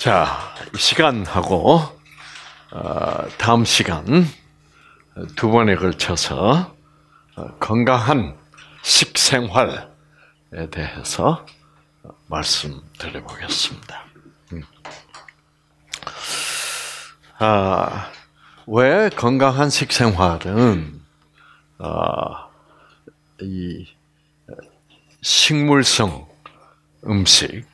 자, 이 시간하고 어, 다음 시간 두 번에 걸쳐서 어, 건강한 식생활에 대해서 말씀드려보겠습니다. 음. 아, 왜 건강한 식생활은 어, 이 식물성 음식,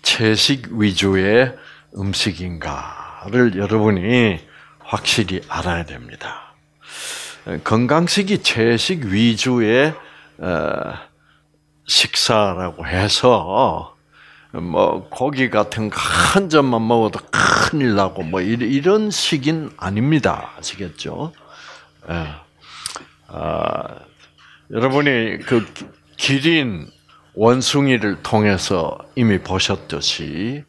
채식 위주의 음식인가를 여러분이 확실히 알아야 됩니다. 건강식이 채식 위주의 어, 식사라고 해서 뭐 고기 같은 거 한 점만 먹어도 큰일 나고 뭐 이런 식인 아닙니다. 아시겠죠? 예. 아, 여러분이 그 기린 원숭이를 통해서 이미 보셨듯이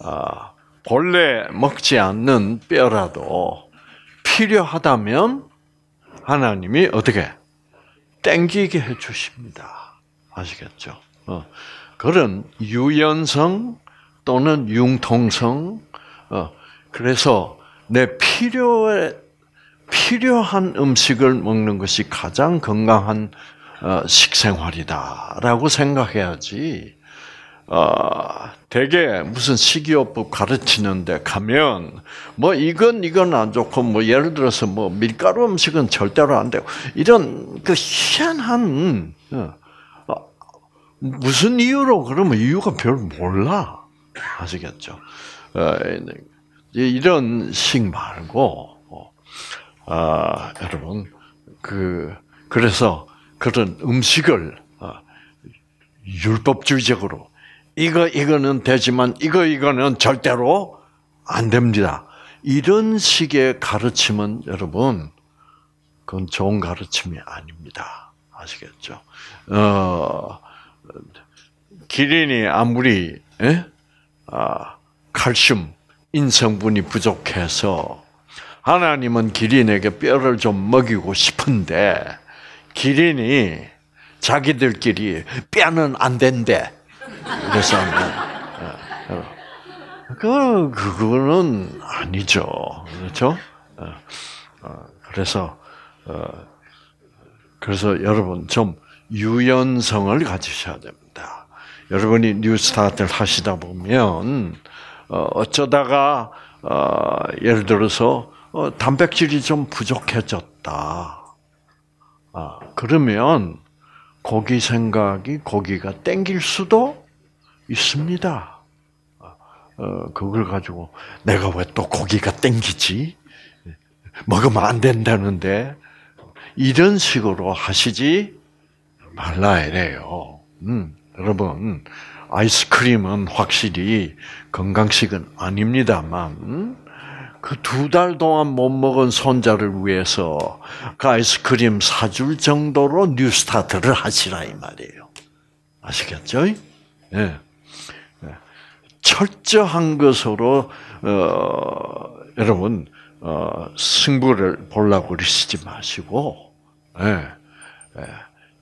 아, 본래 먹지 않는 뼈라도 필요하다면 하나님이 어떻게 땡기게 해주십니다. 아시겠죠? 어, 그런 유연성 또는 융통성, 어, 그래서 내 필요에 필요한 음식을 먹는 것이 가장 건강한 어, 식생활이다라고 생각해야지. 어, 대개 무슨 식이요법 가르치는데 가면 뭐 이건 이건 안 좋고 뭐 예를 들어서 뭐 밀가루 음식은 절대로 안 되고 이런 그 희한한 어, 어 무슨 이유로 그러면 이유가 별 몰라 아시겠죠? 어, 이런 식 말고 어, 아, 여러분 그 그래서 그런 음식을 어, 율법주의적으로 이거 이거는 되지만 이거 이거는 절대로 안 됩니다. 이런 식의 가르침은 여러분 그건 좋은 가르침이 아닙니다. 아시겠죠? 어, 기린이 아무리 에? 아, 칼슘 인성분이 부족해서 하나님은 기린에게 뼈를 좀 먹이고 싶은데 기린이 자기들끼리 뼈는 안 된대. 그래서 어, 어. 그 그거는 아니죠, 그렇죠? 어, 그래서 그래서 여러분 좀 유연성을 가지셔야 됩니다. 여러분이 뉴스타트를 하시다 보면 어쩌다가 예를 들어서 단백질이 좀 부족해졌다. 아, 그러면 고기 생각이 고기가 땡길 수도 있습니다. 어, 그걸 가지고 내가 왜 또 고기가 땡기지? 먹으면 안 된다는데 이런 식으로 하시지 말라 이래요. 음, 여러분 아이스크림은 확실히 건강식은 아닙니다만 그 두 달 동안 못 먹은 손자를 위해서 그 아이스크림 사줄 정도로 뉴스타트를 하시라 이 말이에요. 아시겠죠? 예. 네. 철저한 것으로 어, 여러분 어, 승부를 보려고 그러시지 마시고 예. 예.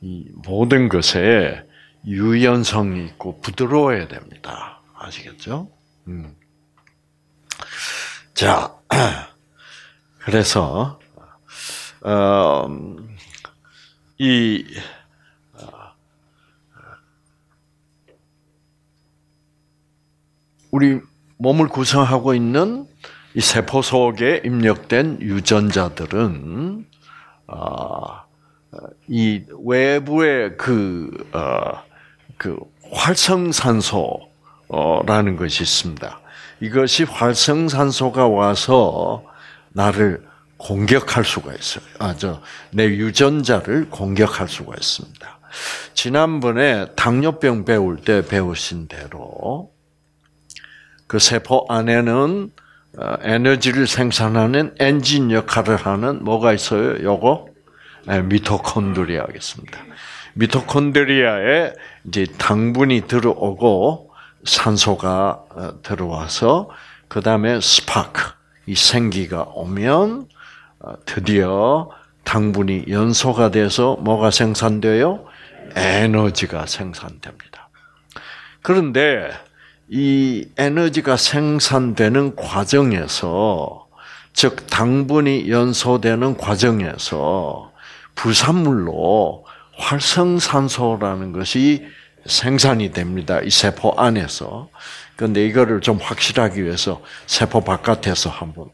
이 모든 것에 유연성이 있고 부드러워야 됩니다. 아시겠죠? 음. 자, 그래서 어, 이 우리 몸을 구성하고 있는 이 세포 속에 입력된 유전자들은 어, 이 외부의 그, 어, 그 활성산소라는 것이 있습니다. 이것이 활성산소가 와서 나를 공격할 수가 있어요. 아, 저, 내 유전자를 공격할 수가 있습니다. 지난번에 당뇨병 배울 때 배우신 대로 그 세포 안에는 어, 에너지를 생산하는 엔진 역할을 하는 뭐가 있어요? 요거 네, 미토콘드리아겠습니다. 미토콘드리아에 이제 당분이 들어오고 산소가 어, 들어와서 그 다음에 스파크 이 생기가 오면 어, 드디어 당분이 연소가 돼서 뭐가 생산돼요? 에너지가 생산됩니다. 그런데 이 에너지가 생산되는 과정에서 즉 당분이 연소되는 과정에서 부산물로 활성산소라는 것이 생산이 됩니다. 이 세포 안에서. 그런데 이거를 좀 확실하기 위해서 세포 바깥에서 한번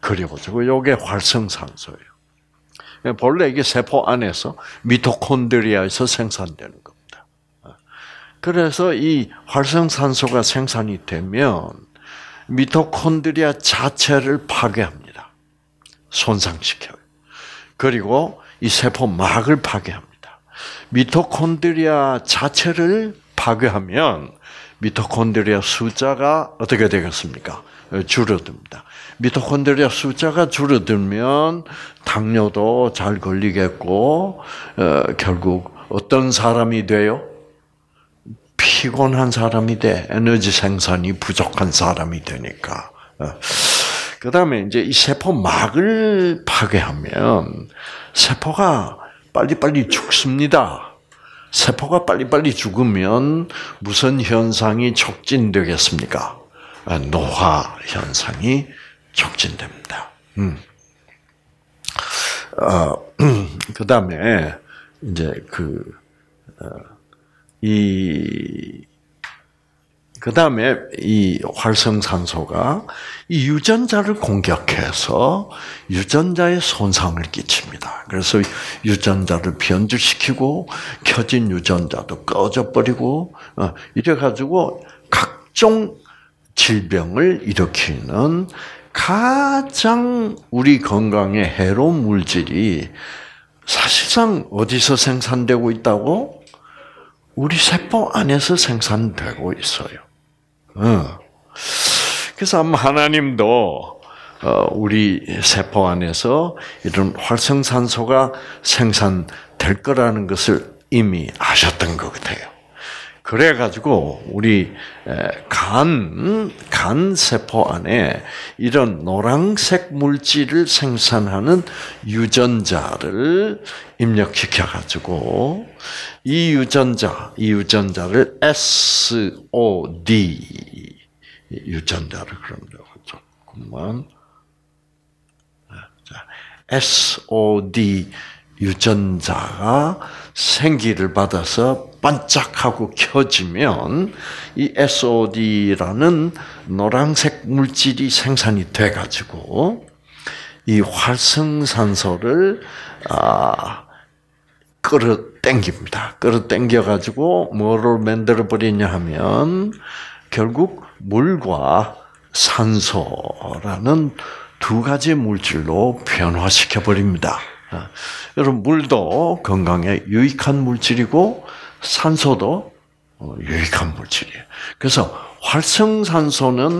그려보죠. 이게 활성산소예요. 본래 이게 세포 안에서 미토콘드리아에서 생산되는 겁니다. 그래서 이 활성산소가 생산이 되면 미토콘드리아 자체를 파괴합니다. 손상시켜요. 그리고 이 세포막을 파괴합니다. 미토콘드리아 자체를 파괴하면 미토콘드리아 숫자가 어떻게 되겠습니까? 줄어듭니다. 미토콘드리아 숫자가 줄어들면 당뇨도 잘 걸리겠고 어, 결국 어떤 사람이 돼요? 피곤한 사람이 돼. 에너지 생산이 부족한 사람이 되니까. 어. 그 다음에 이제 이 세포막을 파괴하면 세포가 빨리빨리 죽습니다. 세포가 빨리빨리 죽으면 무슨 현상이 촉진되겠습니까? 아, 노화 현상이 촉진됩니다. 음. 어, 그 다음에 이제 그, 어, 이, 그 다음에 이 활성산소가 이 유전자를 공격해서 유전자에 손상을 끼칩니다. 그래서 유전자를 변질시키고 켜진 유전자도 꺼져버리고 어, 이래가지고 각종 질병을 일으키는 가장 우리 건강에 해로운 물질이 사실상 어디서 생산되고 있다고? 우리 세포 안에서 생산되고 있어요. 어. 그래서 아마 하나님도 어, 우리 세포 안에서 이런 활성산소가 생산될 거라는 것을 이미 아셨던 것 같아요. 그래가지고 우리 간, 간 세포 안에 이런 노란색 물질을 생산하는 유전자를 입력시켜가지고 이 유전자, 이 유전자를 SOD 유전자를 그런다고 조금만. SOD 유전자가 생기를 받아서 반짝하고 켜지면 이 SOD라는 노란색 물질이 생산이 돼 가지고 이 활성산소를 아 끌어당깁니다. 끌어당겨 가지고 뭐를 만들어 버리냐 하면 결국 물과 산소라는 두 가지 물질로 변화시켜 버립니다. 아, 여러분 물도 건강에 유익한 물질이고 산소도 어, 유익한 물질이에요. 그래서 활성산소는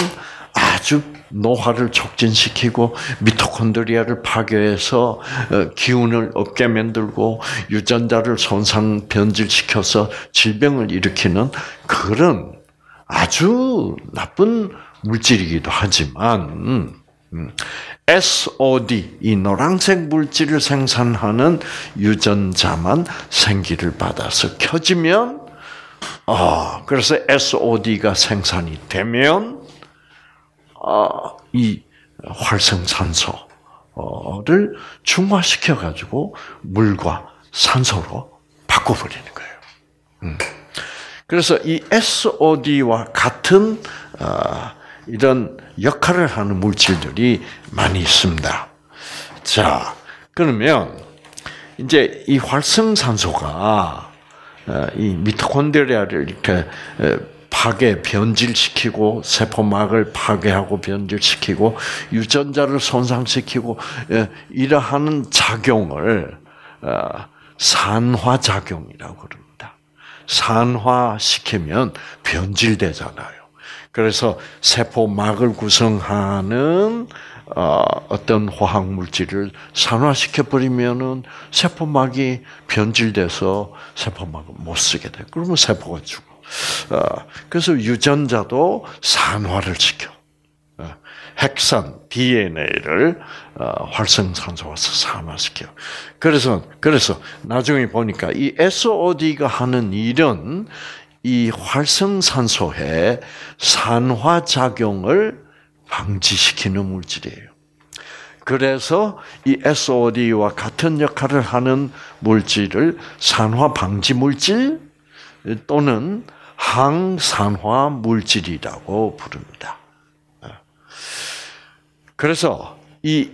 아주 노화를 촉진시키고 미토콘드리아를 파괴해서 어, 기운을 없게 만들고 유전자를 손상 변질시켜서 질병을 일으키는 그런 아주 나쁜 물질이기도 하지만 음, SOD 이 노란색 물질을 생산하는 유전자만 생기를 받아서 켜지면 아 그래서 SOD가 생산이 되면 아이 활성산소를 중화시켜 가지고 물과 산소로 바꿔버리는 거예요. 음. 그래서 이 SOD와 같은 어, 이런 역할을 하는 물질들이 많이 있습니다. 자, 그러면 이제 이 활성산소가 어, 이 미토콘드리아를 이렇게 어, 파괴 변질시키고 세포막을 파괴하고 변질시키고 유전자를 손상시키고 이러한 작용을 산화 작용이라고 그럽니다. 산화시키면 변질되잖아요. 그래서 세포막을 구성하는 어, 어떤 화학 물질을 산화시켜 버리면은 세포막이 변질돼서 세포막을 못 쓰게 돼. 그러면 세포가 죽어. 어, 그래서 유전자도 산화를 시켜. 어, 핵산 DNA를 어, 활성산소가 산화시켜. 그래서 그래서 나중에 보니까 이 SOD가 하는 일은 이 활성산소의 산화 작용을 방지시키는 물질이에요. 그래서 이 SOD와 같은 역할을 하는 물질을 산화 방지 물질 또는 항산화 물질이라고 부릅니다. 그래서 이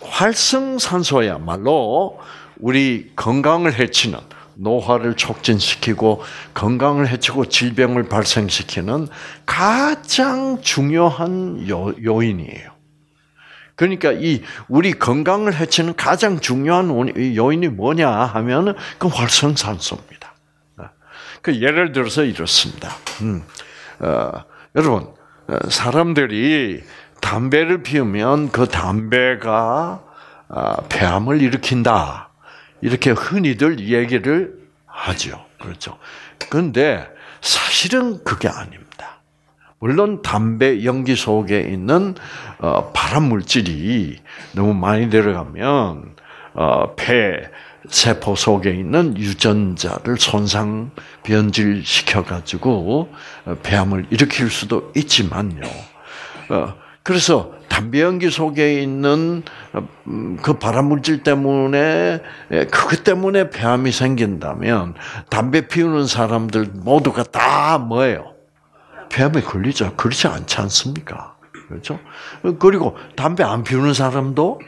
활성산소야말로 우리 건강을 해치는 노화를 촉진시키고 건강을 해치고 질병을 발생시키는 가장 중요한 요, 요인이에요. 그러니까 이 우리 건강을 해치는 가장 중요한 요인이 뭐냐 하면 그 활성산소입니다. 그 예를 들어서 이렇습니다. 음, 어, 여러분 어, 사람들이 담배를 피우면 그 담배가 아, 폐암을 일으킨다. 이렇게 흔히들 얘기를 하죠. 그렇죠. 그런데 사실은 그게 아닙니다. 물론 담배 연기 속에 있는 어, 발암 물질이 너무 많이 들어가면 어, 폐 세포 속에 있는 유전자를 손상 변질시켜 가지고 어, 폐암을 일으킬 수도 있지만요. 그래서 담배 연기 속에 있는 음, 그 발암 물질 때문에 예, 그것 때문에 폐암이 생긴다면 담배 피우는 사람들 모두가 다 뭐예요? 폐암에 걸리죠. 그렇지 않지 않습니까? 그렇죠? 그리고 담배 안 피우는 사람도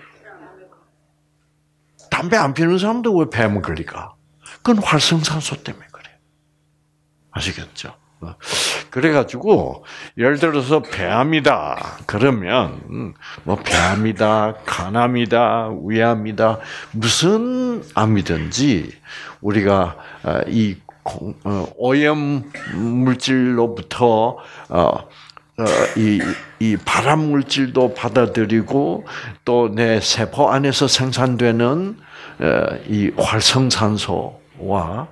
담배 안 피우는 사람도 왜 폐암에 걸릴까? 그건 활성산소 때문에 그래. 아시겠죠? 어. 그래가지고 예를 들어서 폐암이다 그러면 음, 뭐 폐암이다, 간암이다, 위암이다 무슨 암이든지 우리가 어, 이 어, 오염 물질로부터 이, 이 발암 물질도 받아들이고 또 내 세포 안에서 생산되는 이 활성산소와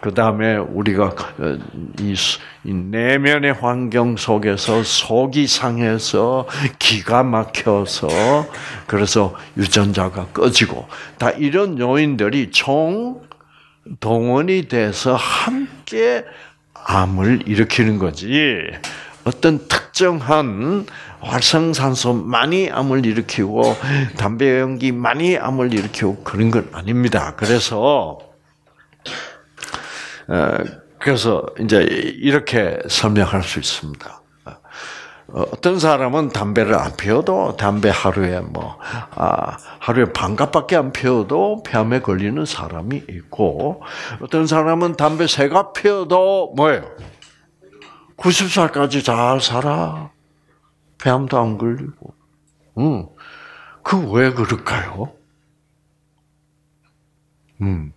그 다음에 우리가 어, 이, 내면의 환경 속에서 속이 상해서 기가 막혀서 그래서 유전자가 꺼지고 다 이런 요인들이 총 동원이 돼서 함께 암을 일으키는 거지. 어떤 특정한 활성산소 많이 암을 일으키고 담배 연기 많이 암을 일으키고 그런 건 아닙니다. 그래서 어, 그래서 이제 이렇게 설명할 수 있습니다. 어, 어떤 사람은 담배를 안 피워도 담배 하루에 뭐 아, 하루에 반갑밖에 안 피워도 폐암에 걸리는 사람이 있고 어떤 사람은 담배 세갑 피워도 뭐예요? 90살까지 잘 살아. 폐암도 안 걸리고. 음. 그 왜 그럴까요? 음.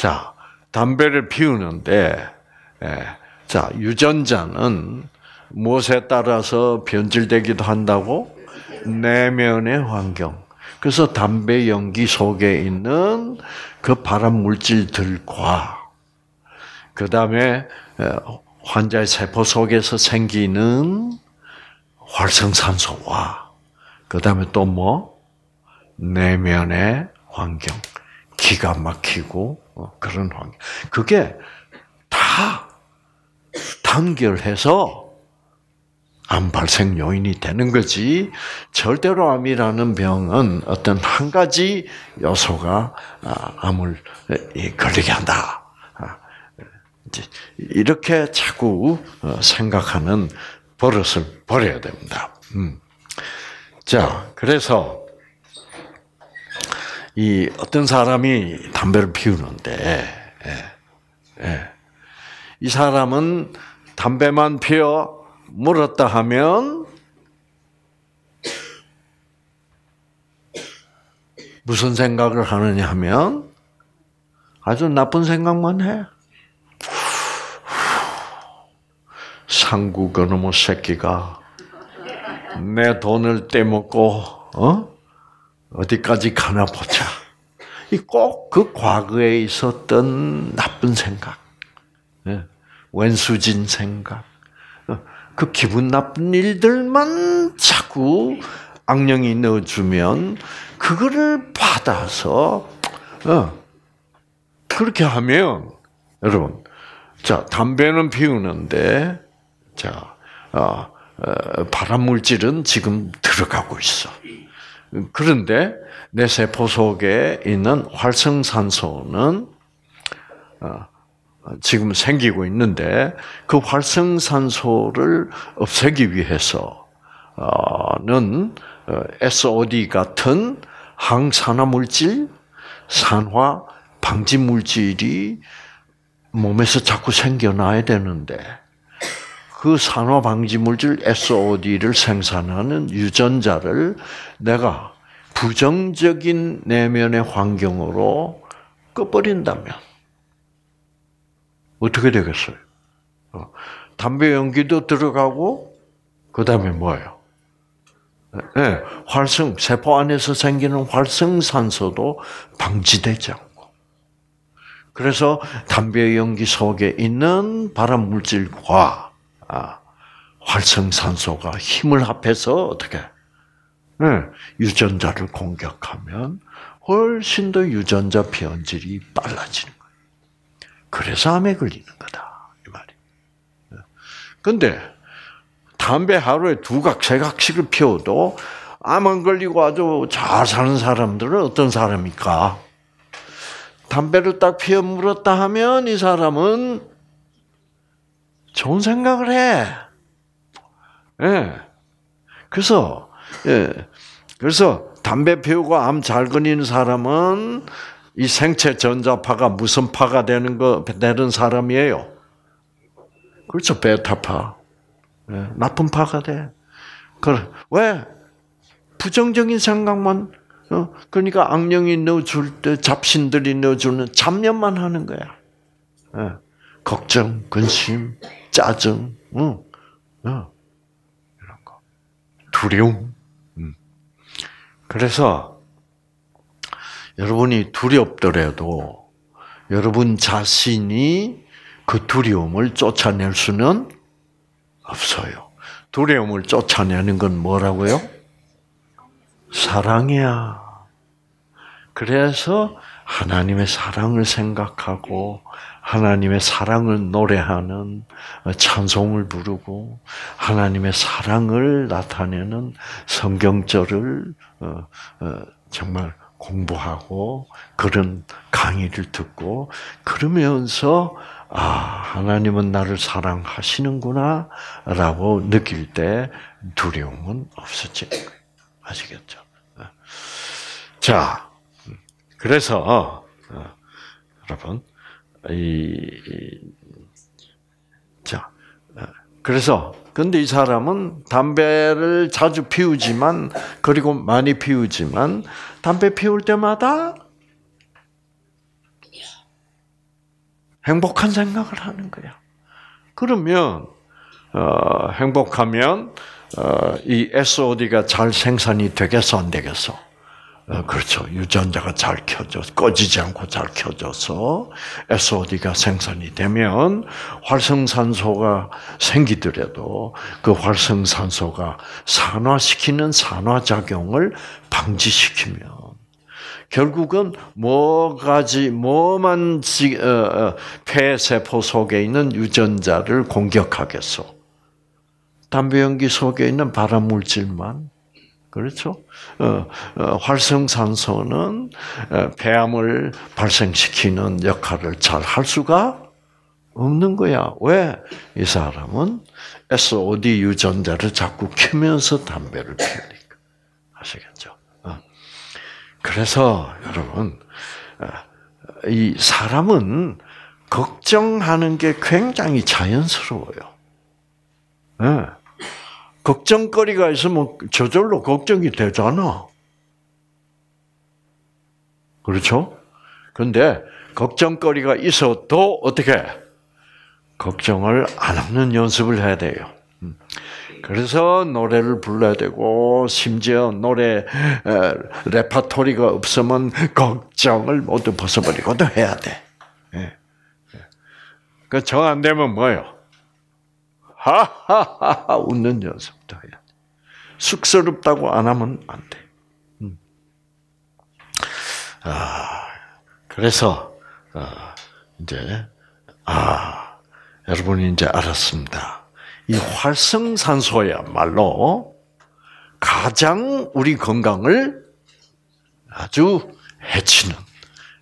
자, 담배를 피우는데, 예, 자, 유전자는 무엇에 따라서 변질되기도 한다고? 내면의 환경. 그래서 담배 연기 속에 있는 그 발암 물질들과 그 다음에 환자의 세포 속에서 생기는 활성산소와 그 다음에 또 뭐? 내면의 환경. 기가 막히고 어, 그런 환경. 그게 다 단결해서 암 발생 요인이 되는 거지. 절대로 암이라는 병은 어떤 한 가지 요소가 아, 암을 걸리게 한다. 아, 이렇게 자꾸 어, 생각하는 버릇을 버려야 됩니다. 음. 자, 그래서 이 어떤 사람이 담배를 피우는데 예, 예. 이 사람은 담배만 피워 물었다 하면 무슨 생각을 하느냐 하면 아주 나쁜 생각만 해. 상구 그놈의 새끼가 내 돈을 떼먹고 어? 어디까지 가나 보자. 꼭그 과거에 있었던 나쁜 생각, 예, 왼수진 생각, 어, 그 기분 나쁜 일들만 자꾸 악령이 넣어주면 그거를 받아서 어, 그렇게 하면 여러분 자, 담배는 피우는데, 자, 어, 어, 발암 물질은 지금 들어가고 있어. 그런데 내 세포 속에 있는 활성산소는 어, 지금 생기고 있는데 그 활성산소를 없애기 위해서는 SOD 같은 항산화 물질, 산화 방지 물질이 몸에서 자꾸 생겨나야 되는데 그 산화 방지 물질 SOD를 생산하는 유전자를 내가 부정적인 내면의 환경으로 꺼버린다면 어떻게 되겠어요? 어, 담배 연기도 들어가고 그 다음에 뭐예요? 네, 활성 세포 안에서 생기는 활성산소도 방지되지 않고 그래서 담배 연기 속에 있는 발암 물질과 아, 활성산소가 힘을 합해서 어떻게 네, 유전자를 공격하면 훨씬 더 유전자 변질이 빨라지는 거예요. 그래서 암에 걸리는 거다 이 말이. 근데 담배 하루에 두 각, 세 각씩을 피워도 암 안 걸리고 아주 잘 사는 사람들은 어떤 사람입니까? 담배를 딱 피워 물었다 하면 이 사람은 좋은 생각을 해. 예. 네. 그래서, 예. 그래서 담배 피우고 암 잘 걸리는 사람은 이 생체 전자파가 무슨 파가 되는 거, 되는 사람이에요? 그렇죠. 베타파. 예. 나쁜 파가 돼. 그래. 왜? 부정적인 생각만, 어? 그러니까 악령이 넣어줄 때, 잡신들이 넣어주는 잡념만 하는 거야. 예. 걱정, 근심, 짜증, 응, 어, 이런 거, 두려움. 음. 그래서 여러분이 두렵더라도 여러분 자신이 그 두려움을 쫓아낼 수는 없어요. 두려움을 쫓아내는 건 뭐라고요? 사랑이야. 그래서 하나님의 사랑을 생각하고 하나님의 사랑을 노래하는 찬송을 부르고 하나님의 사랑을 나타내는 성경절을 어, 어, 정말 공부하고 그런 강의를 듣고 그러면서 아 하나님은 나를 사랑하시는구나라고 느낄 때 두려움은 거예요. 아시겠죠? 어. 자, 그래서 여러분 이, 자, 그래서 근데 이 사람은 담배를 자주 피우지만 그리고 많이 피우지만 담배 피울 때마다 행복한 생각을 하는 거야. 그러면 어, 행복하면 어, 이 SOD가 잘 생산이 되겠어 안 되겠어? 어, 그렇죠. 유전자가 잘 켜져, 꺼지지 않고 잘 켜져서 SOD가 생산이 되면 활성산소가 생기더라도 그 활성산소가 산화시키는 산화작용을 방지시키면 결국은 뭐가지 뭐만 어, 어, 폐세포 속에 있는 유전자를 공격하겠어. 담배 연기 속에 있는 발암 물질만 그렇죠? 어, 어, 활성산소는 어, 폐암을 발생시키는 역할을 잘 할 수가 없는 거야. 왜? 이 사람은 SOD 유전자를 자꾸 키면서 담배를 피우니까. 아시겠죠? 어. 그래서 여러분, 어, 이 사람은 걱정하는 게 굉장히 자연스러워요. 네. 걱정거리가 있으면 저절로 걱정이 되잖아. 그렇죠? 근데 걱정거리가 있어도 어떻게 걱정을 안 하는 연습을 해야 돼요. 음. 그래서 노래를 불러야 되고 심지어 노래 레파토리가 없으면 걱정을 모두 벗어버리고도 해야 돼. 예. 그정안 되면 뭐요? 하하하하 웃는 연습도 해야 돼. 쑥스럽다고 안 하면 안 돼. 음. 아, 그래서 어, 이제 아 여러분이 이제 알았습니다. 이 활성산소야말로 가장 우리 건강을 아주 해치는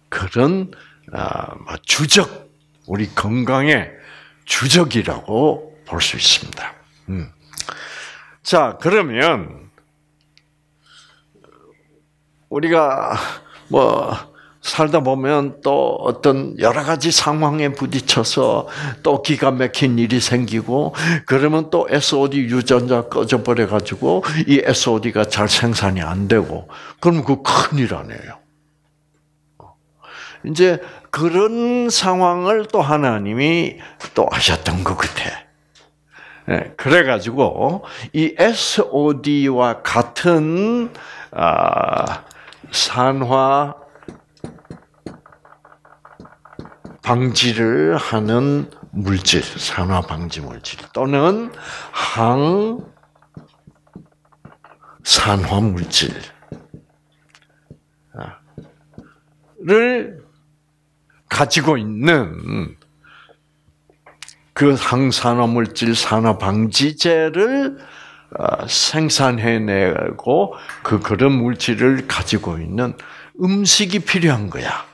그런 아, 뭐 주적, 우리 건강의 주적이라고 볼 수 있습니다. 음. 자, 그러면 우리가 뭐 살다 보면 또 어떤 여러 가지 상황에 부딪혀서 또 기가 막힌 일이 생기고 그러면 또 SOD 유전자 꺼져 버려 가지고 이 SOD가 잘 생산이 안 되고 그럼 그 큰일 아니에요. 이제 그런 상황을 또 하나님이 또 하셨던 것 같아. 네, 그래가지고 이 SOD와 같은 아, 산화 방지를 하는 물질, 산화 방지 물질 또는 항 산화 물질을 가지고 있는 그 항산화 물질 산화 방지제를 어, 생산해내고 그 그런 물질을 가지고 있는 음식이 필요한 거야.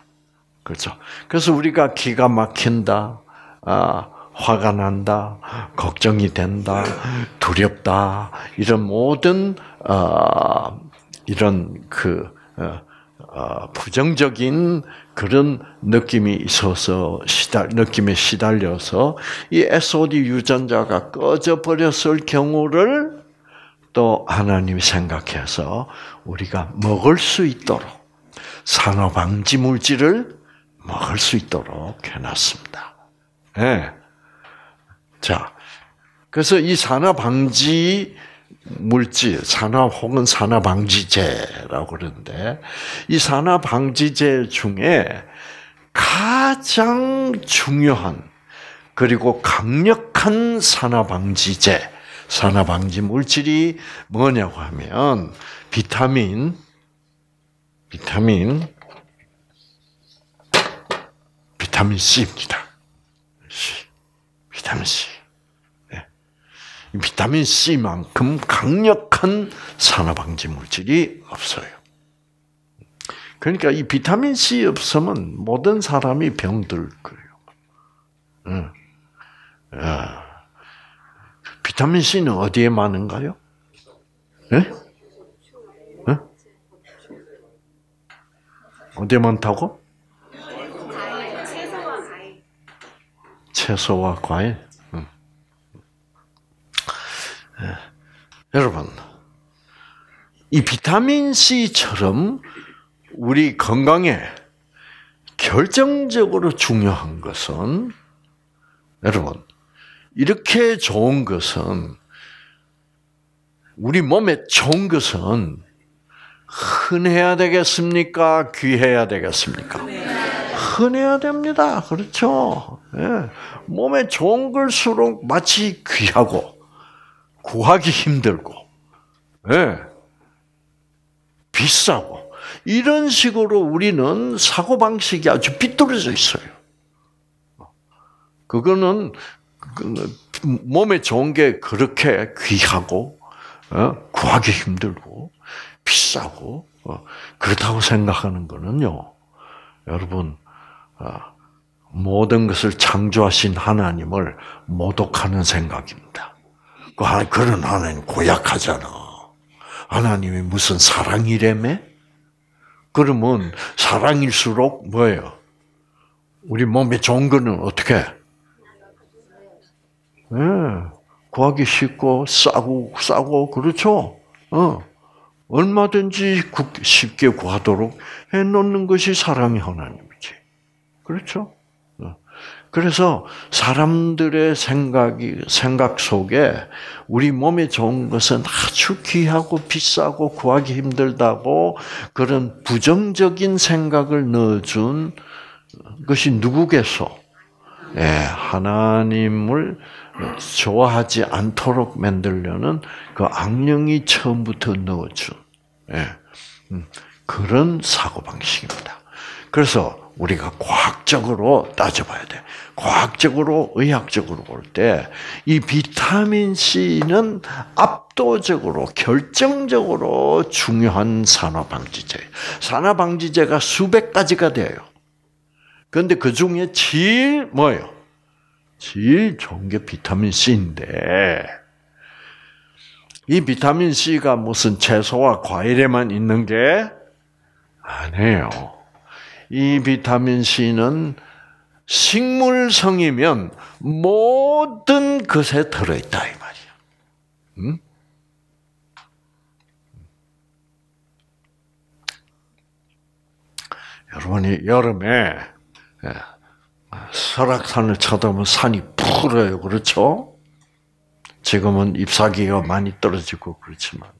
그렇죠. 그래서 우리가 기가 막힌다, 아, 화가 난다, 걱정이 된다, 두렵다 이런 모든 어, 이런 그 어, 어, 부정적인 그런 느낌이 있어서 시달 느낌에 시달려서 이 SOD 유전자가 꺼져 버렸을 경우를 또 하나님이 생각해서 우리가 먹을 수 있도록 산화 방지 물질을 먹을 수 있도록 해놨습니다. 네. 자, 그래서 이 산화 방지 물질, 산화 혹은 산화 방지제라고 그러는데 이 산화 방지제 중에 가장 중요한 그리고 강력한 산화 방지제, 산화 방지 물질이 뭐냐고 하면 비타민 비타민 비타민 C입니다. 비타민 C. 네. 비타민 C만큼 강력한 산화방지 물질이 없어요. 그러니까 이 비타민 C 없으면 모든 사람이 병들 거예요. 네. 야. 비타민 C는 어디에 많은가요? 네? 네? 어디에 많다고? 채소와 과일. 음. 예. 여러분, 이 비타민 C처럼 우리 건강에 결정적으로 중요한 것은 여러분 이렇게 좋은 것은 우리 몸에 좋은 것은 흔해야 되겠습니까? 귀해야 되겠습니까? 흔해야 됩니다. 그렇죠. 예. 몸에 좋은 걸수록 마치 귀하고 구하기 힘들고, 예. 비싸고 이런 식으로 우리는 사고 방식이 아주 비뚤어져 있어요. 그거는 그 몸에 좋은 게 그렇게 귀하고 어, 구하기 힘들고 비싸고 어, 그렇다고 생각하는 거는요, 여러분 아, 모든 것을 창조하신 하나님을 모독하는 생각입니다. 그 그런 하나님 고약하잖아. 하나님이 무슨 사랑이래매? 그러면 사랑일수록 뭐예요? 우리 몸에 좋은 거는 어떻게? 네, 구하기 쉽고 싸고 싸고 그렇죠. 어. 얼마든지 쉽게 구하도록 해놓는 것이 사랑의 하나님이지. 그렇죠? 어. 그래서 사람들의 생각이 생각 속에 우리 몸에 좋은 것은 아주 귀하고 비싸고 구하기 힘들다고 그런 부정적인 생각을 넣어준 것이 누구겠소? 예, 하나님을 좋아하지 않도록 만들려는 그 악령이 처음부터 넣어준 예, 음, 그런 사고 방식입니다. 그래서 우리가 과학적으로 따져봐야 돼. 과학적으로, 의학적으로 볼 때, 이 비타민 C는 압도적으로, 결정적으로 중요한 산화방지제. 산화방지제가 수백 가지가 돼요. 그런데 그 중에 제일 뭐예요? 제일 좋은 게 비타민 C인데, 이 비타민 C가 무슨 채소와 과일에만 있는 게 아니에요. 이 비타민 C는 식물성이면 모든 것에 들어있다 이 말이야. 응? 여러분이 여름에 예, 설악산을 쳐다보면 산이 푸르요, 그렇죠? 지금은 잎사귀가 많이 떨어지고 그렇지만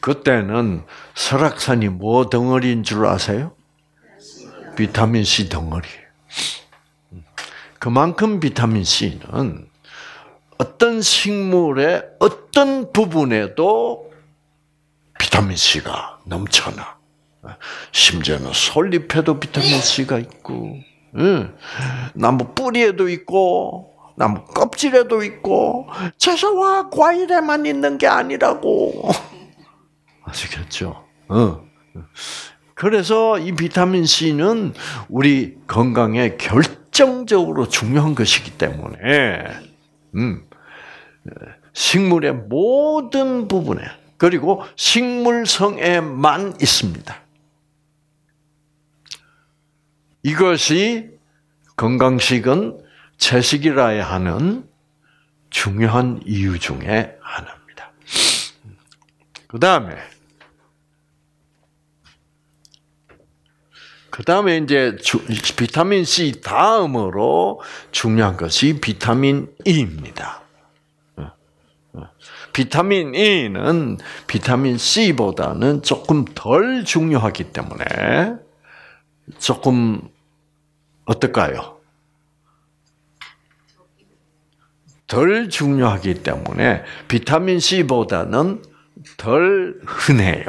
그때는 설악산이 뭐 덩어리인 줄 아세요? 비타민 C 덩어리. 그만큼 비타민 C는 어떤 식물의 어떤 부분에도 비타민 C가 넘쳐나. 심지어는 솔잎에도 비타민 C가 있고, 나무 뿌리에도 있고, 나무 껍질에도 있고, 채소와 과일에만 있는 게 아니라고. 아시겠죠? 어. 그래서 이 비타민 C는 우리 건강에 결정적으로 중요한 것이기 때문에, 음, 식물의 모든 부분에, 그리고 식물성에만 있습니다. 이것이 건강식은 채식이라야 하는 중요한 이유 중에 하나입니다. 그 다음에, 그 다음에 이제 비타민 C 다음으로 중요한 것이 비타민 E입니다. 비타민 E는 비타민 C보다는 조금 덜 중요하기 때문에 조금 어떨까요? 덜 중요하기 때문에 비타민 C보다는 덜 흔해요.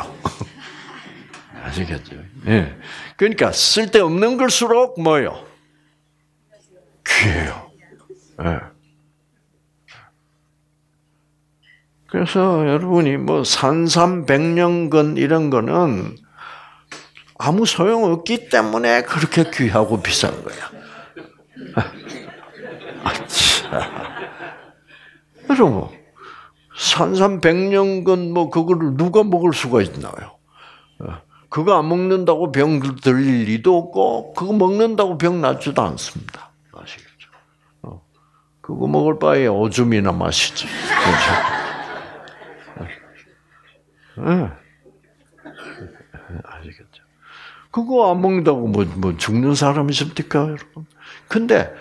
아시겠죠? 예. 그러니까 쓸데없는 걸수록 뭐요? 귀해요. 예. 그래서 여러분이 뭐 산삼백년근 이런 거는 아무 소용 없기 때문에 그렇게 귀하고 비싼 거야. 여러분, 산삼백년근 뭐 그거를 누가 먹을 수가 있나요? 그거 안 먹는다고 병 들릴 리도 없고 그거 먹는다고 병 낫지도 않습니다. 아시겠죠? 어. 그거 먹을 바에 오줌이나 마시지. 네. 아시겠죠? 그거 안 먹는다고 뭐, 뭐 죽는 사람이 있습니까, 여러분? 근데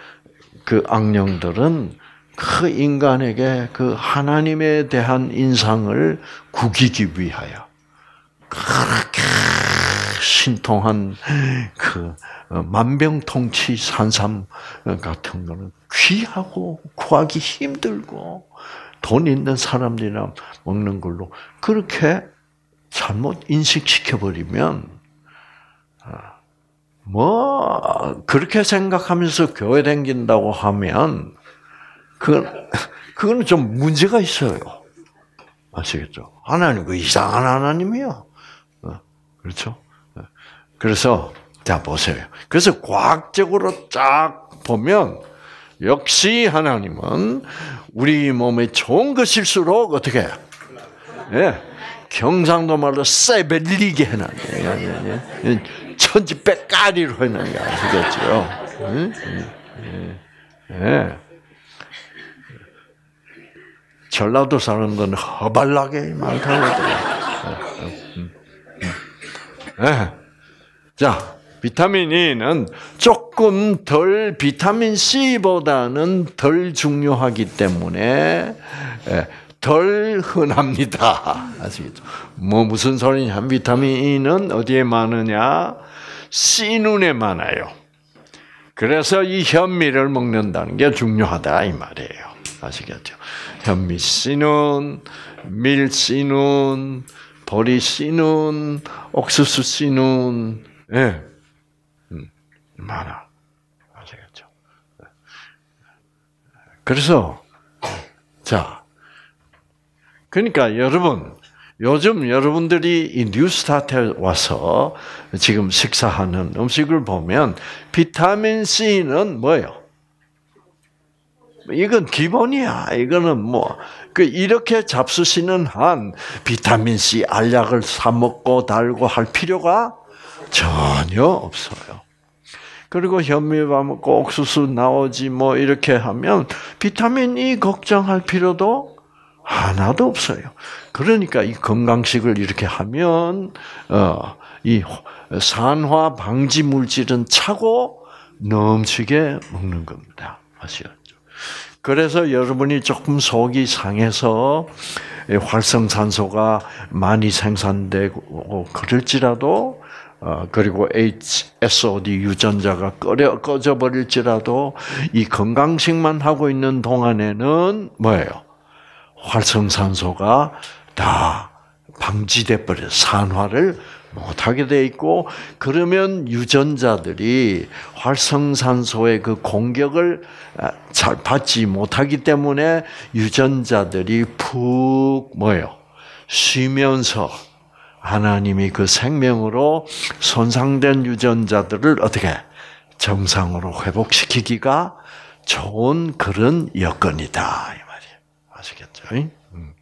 그 악령들은 그 인간에게 그 하나님에 대한 인상을 구기기 위하여 그렇게 신통한 그 어, 만병통치 산삼 같은 거는 귀하고 구하기 힘들고 돈 있는 사람들이나 먹는 걸로 그렇게 잘못 인식시켜 버리면 아, 뭐 그렇게 생각하면서 교회 다긴다고 하면 그건 그거는 좀 문제가 있어요. 아시겠죠? 하나님 그 이상한 하나님이요. 그렇죠? 그래서 자 보세요. 그래서 과학적으로 쫙 보면 역시 하나님은 우리 몸에 좋은 것일수록 어떻게 예. 경상도 말로 세벨리게 해놨네. 예, 예, 천지백가리로 해놨네. 아시겠죠? 예. 예. 전라도 사람들은 허발나게. 네. 자, 비타민 E는 조금 덜 비타민 C보다는 덜 중요하기 때문에 예, 덜 흔합니다. 아시겠죠? 뭐 무슨 소리냐? 비타민 E는 어디에 많으냐? C 눈에 많아요. 그래서 이 현미를 먹는다는 게 중요하다 이 말이에요. 아시겠죠? 현미 씨는 밀 씨는 보리 씨는 옥수수 씨는 예. 음. 많아. 아시겠죠? 그래서 자, 그러니까 여러분 요즘 여러분들이 이 뉴스타트에 와서 지금 식사하는 음식을 보면 비타민 C는 뭐예요? 이건 기본이야. 이거는 뭐, 그, 이렇게 잡수시는 한 비타민 C 알약을 사먹고 달고 할 필요가 전혀 없어요. 그리고 현미밥 옥수수 나오지 뭐 이렇게 하면 비타민 E 걱정할 필요도 하나도 없어요. 그러니까 이 건강식을 이렇게 하면 어, 이 산화 방지 물질은 차고 넘치게 먹는 겁니다. 아시죠? 그래서 여러분이 조금 속이 상해서 활성산소가 많이 생산되고 그럴지라도 어, 그리고 SOD 유전자가 꺼려, 꺼져 버릴지라도 이 건강식만 하고 있는 동안에는 뭐예요? 활성산소가 다 방지돼 버려 산화를 못하게 돼 있고 그러면 유전자들이 활성산소의 그 공격을 아, 잘 받지 못하기 때문에 유전자들이 푹 뭐예요 쉬면서 하나님이 그 생명으로 손상된 유전자들을 어떻게 정상으로 회복시키기가 좋은 그런 여건이다 이 말이에요. 아시겠죠? 음.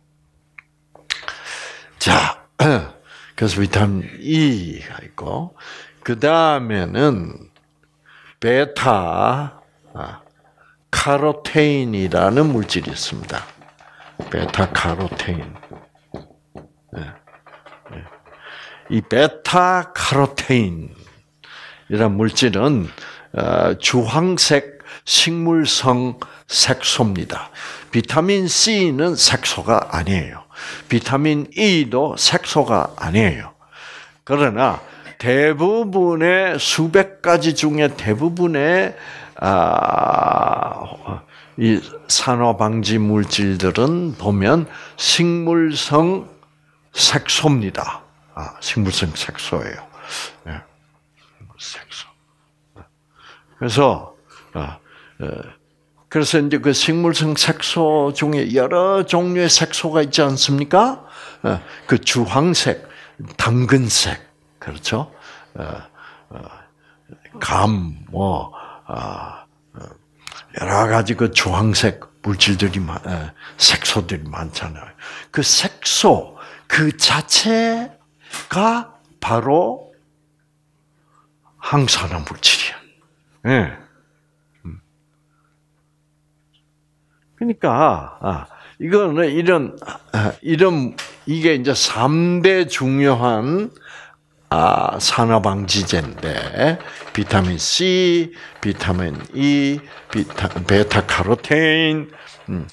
자, 그래서 비타민 E가 있고 그 다음에는 베타 아, 카로테인이라는 물질이 있습니다. 베타 카로테인. 이 베타 카로테인이란 물질은 어, 주황색 식물성 색소입니다. 비타민 C는 색소가 아니에요. 비타민 E도 색소가 아니에요. 그러나 대부분의 수백 가지 중에 대부분의 아, 이 산화 방지 물질들은 보면 식물성 색소입니다. 아, 식물성 색소예요. 네. 색소. 그래서 아, 어, 그래서 이제 그 식물성 색소 중에 여러 종류의 색소가 있지 않습니까? 어, 그 주황색, 당근색, 그렇죠? 어, 감, 뭐, 아, 여러 가지 그 주황색 물질들이 색소들이 많잖아요. 그 색소 그 자체 가 바로 항산화 물질이야. 예. 음. 그러니까 아, 이거는 이런 아, 이런 이게 이제 3대 중요한 아, 산화 방지제인데 비타민 C, 비타민 E, 비타, 베타 카로테인 음,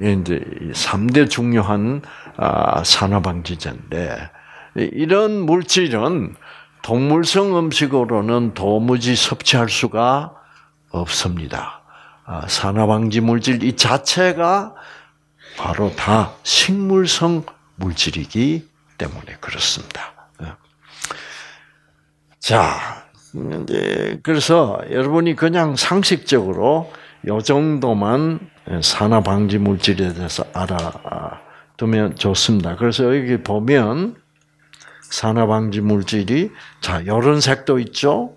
이제 3대 중요한 아, 산화 방지제인데 이런 물질은 동물성 음식으로는 도무지 섭취할 수가 없습니다. 아, 산화방지 물질 이 자체가 바로 다 식물성 물질이기 때문에 그렇습니다. 예. 자, 그래서 여러분이 그냥 상식적으로 요 정도만 산화 방지 물질에 대해서 알아두면 좋습니다. 그래서 여기 보면 산화방지 물질이 자 이런 색도 있죠.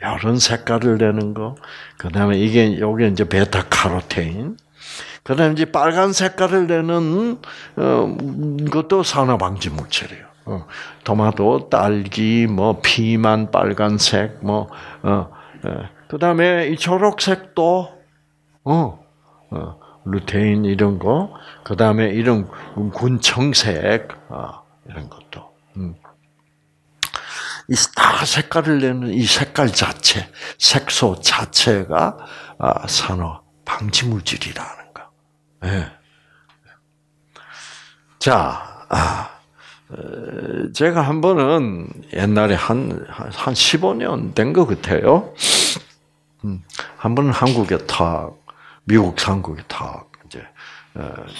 이런 색깔을 내는 거. 그다음에 이게 요게 이제 베타 카로테인. 그다음에 이제 빨간 색깔을 내는 어, 것도 산화방지 물질이에요. 어, 토마토, 딸기, 뭐 피만 빨간색, 뭐 어, 예. 그다음에 이 초록색도 어, 어, 루테인 이런 거. 그다음에 이런 군청색 어, 이런 것도. 음. 이다 색깔을 내는 이 색깔 자체, 색소 자체가 아, 산화 방지 물질이라는 거. 네. 자, 아, 제가 한 번은 옛날에 한, 한 15년 된 것 같아요. 음, 한 번은 한국에 탁, 미국 한국에 탁, 이제,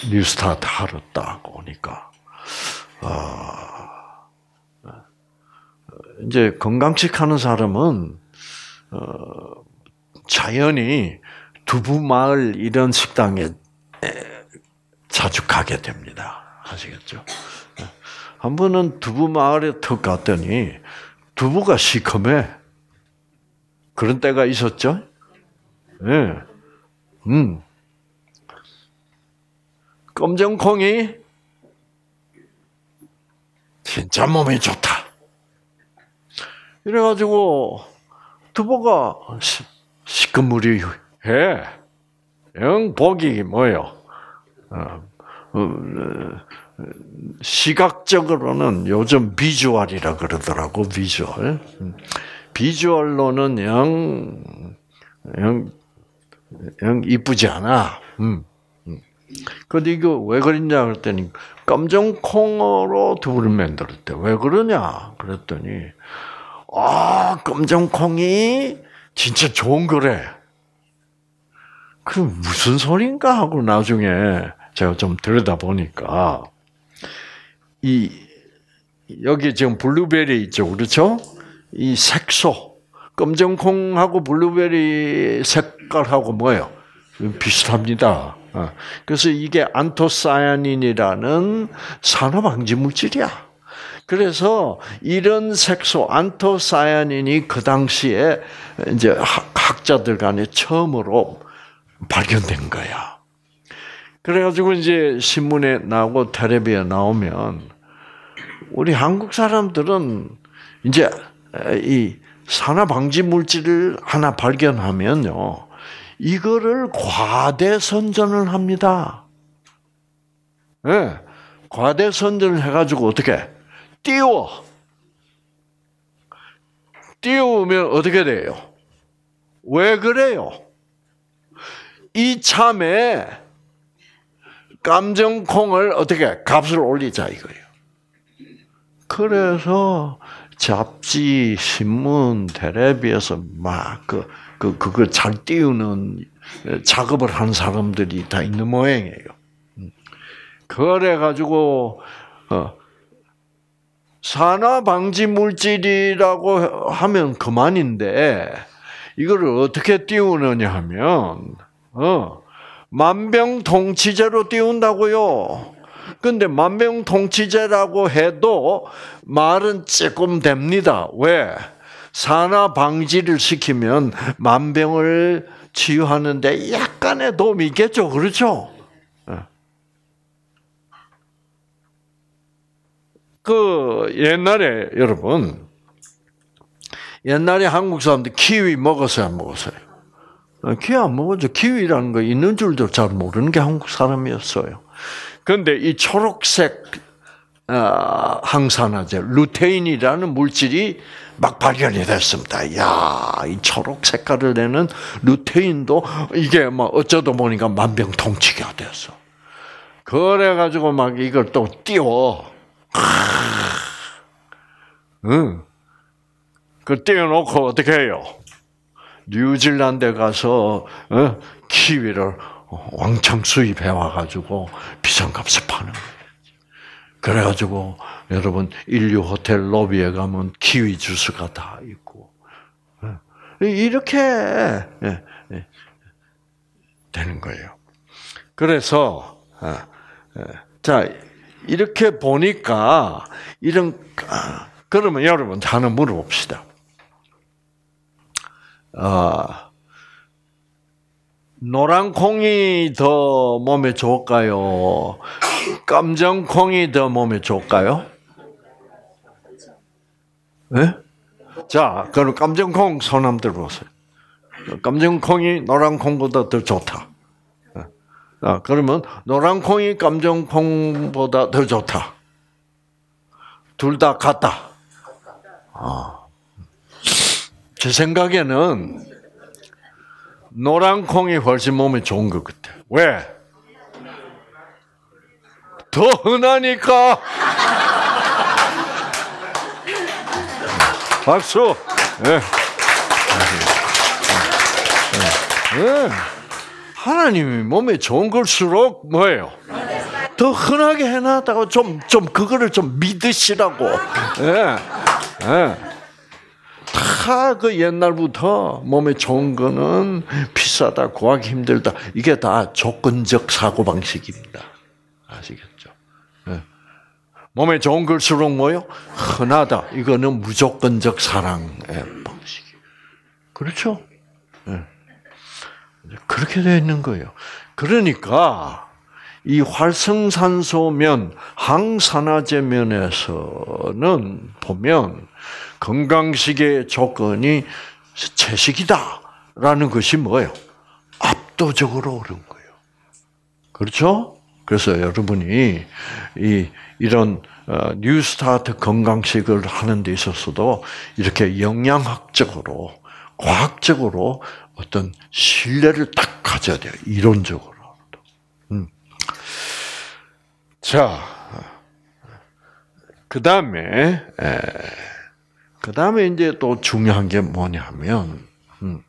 뉴스타트 하러 딱 오니까, 아, 이제 건강식 하는 사람은 어, 자연히 두부 마을 이런 식당에 자주 가게 됩니다. 아시겠죠? 한 번은 두부 마을에 턱 갔더니 두부가 시커매. 그런 때가 있었죠? 예. 네. 음. 검정콩이 진짜 몸에 좋다. 이래가지고 두부가 시커물이 해. 영 복이 뭐요? 어, 어, 시각적으로는 요즘 비주얼이라 그러더라고 비주얼. 비주얼로는 영, 영, 영 이쁘지 않아. 음. 음. 근데 이거 왜 그랬냐 그랬더니 검정 콩으로 두부를 만들었대. 왜 그러냐 그랬더니 아 검정콩이 진짜 좋은 거래. 그 무슨 소린가 하고 나중에 제가 좀 들여다 보니까 이 여기 지금 블루베리 있죠, 그렇죠? 이 색소 검정콩하고 블루베리 색깔하고 뭐예요? 비슷합니다. 어. 그래서 이게 안토사야닌이라는 산화방지 물질이야. 그래서 이런 색소 안토사야닌이 그 당시에 이제 학자들 간에 처음으로 발견된 거야. 그래가지고 이제 신문에 나오고 텔레비에 나오면 우리 한국 사람들은 이제 이 산화 방지 물질을 하나 발견하면요. 이거를 과대 선전을 합니다. 예. 네. 과대 선전을 해가지고 어떻게 띄워 띄우면 어떻게 돼요? 왜 그래요? 이참에 감정콩을 어떻게 값을 올리자 이거예요. 그래서 잡지, 신문, 텔레비에서 막 그, 그, 그걸 잘 띄우는 작업을 한 사람들이 다 있는 모양이에요. 그래 가지고, 어, 산화 방지 물질이라고 하면 그만인데, 이거를 어떻게 띄우느냐 하면, 어, 만병통치제로 띄운다고요. 근데 만병통치제라고 해도 말은 조금 됩니다. 왜? 산화 방지를 시키면 만병을 치유하는데 약간의 도움이 있겠죠. 그렇죠? 그 옛날에 여러분 옛날에 한국 사람들 키위 먹었어요, 안 먹었어요? 어, 키위 안 먹었죠. 키위라는 거 있는 줄도 잘 모르는 게 한국 사람이었어요. 그런데 이 초록색 어, 항산화제 루테인이라는 물질이 막 발견이 됐습니다. 야, 이 초록 색깔을 내는 루테인도 이게 막뭐 어쩌다 보니까 만병통치가 됐어. 그래 가지고 막 이걸 또 띄워. 응. 그 띄워놓고 어떻게 해요? 뉴질랜드 가서 어? 키위를 왕창 수입해 와가지고 비싼 값에 파는 거예요. 그래가지고 여러분 인류 호텔 로비에 가면 키위 주스가 다 있고 예. 이렇게 예, 예, 되는 거예요. 그래서 아, 자 이렇게 보니까 이런 아, 그러면 여러분 하나 물어봅시다. 아, 노란 콩이 더 몸에 좋을까요? 깜정 콩이 더 몸에 좋을까요? 네? 자, 그럼 깜정콩 손 한번 들어보세요. 깜정콩이 노란 콩보다 더 좋다. 아, 그러면 노란 콩이 깜정콩보다 더 좋다. 둘 다 같다. 아. 제 생각에는 노란 콩이 훨씬 몸에 좋은 것 같아. 왜? 더 흔하니까. 박수. 네. 네. 하나님이 몸에 좋은 걸수록 뭐예요? 더 흔하게 해놨다고 좀, 좀, 그거를 좀 믿으시라고. 예. 네. 네. 다그 옛날부터 몸에 좋은 거는 비싸다, 구하기 힘들다. 이게 다 조건적 사고 방식입니다. 아시겠죠? 네. 몸에 좋은 걸수록 뭐요? 흔하다. 이거는 무조건적 사랑의 방식이. 그렇죠? 네. 그렇게 되어 있는 거예요. 그러니까 이 활성산소면 항산화제 면에서는 보면 건강식의 조건이 채식이다라는 것이 뭐예요? 압도적으로 옳은 거예요. 그렇죠? 그래서 여러분이 이 이런 어, 뉴스타트 건강식을 하는 데 있어서도 이렇게 영양학적으로 과학적으로 어떤 신뢰를 딱 가져야 돼요. 이론적으로. 음. 자, 그 다음에, 그 다음에 이제 또 중요한 게 뭐냐면, 음,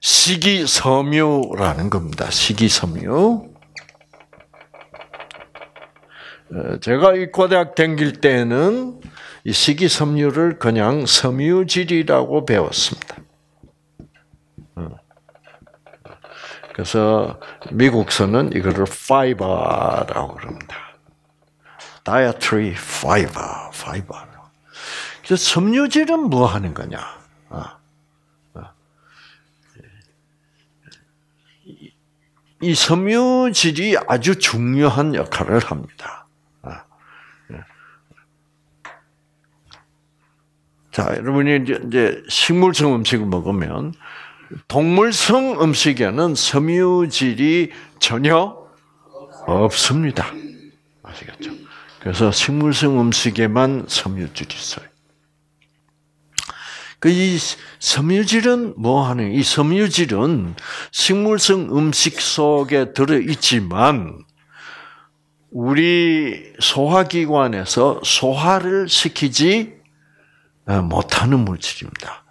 식이섬유라는 겁니다. 식이섬유. 제가 이과대학 다닐 때는 이 식이섬유를 그냥 섬유질이라고 배웠습니다. 그래서 미국서는 이거를 파이버라고 그럽니다. dietary fiber, fiber. 그래서 섬유질은 뭐 하는 거냐? 아, 아. 이 섬유질이 아주 중요한 역할을 합니다. 아, 예. 자, 여러분이 이제 식물성 음식을 먹으면 동물성 음식에는 섬유질이 전혀 없습니다. 아시겠죠? 그래서 식물성 음식에만 섬유질이 있어요. 그 이 섬유질은 뭐 하는? 이 섬유질은 식물성 음식 속에 들어 있지만 우리 소화기관에서 소화를 시키지 못하는 물질입니다.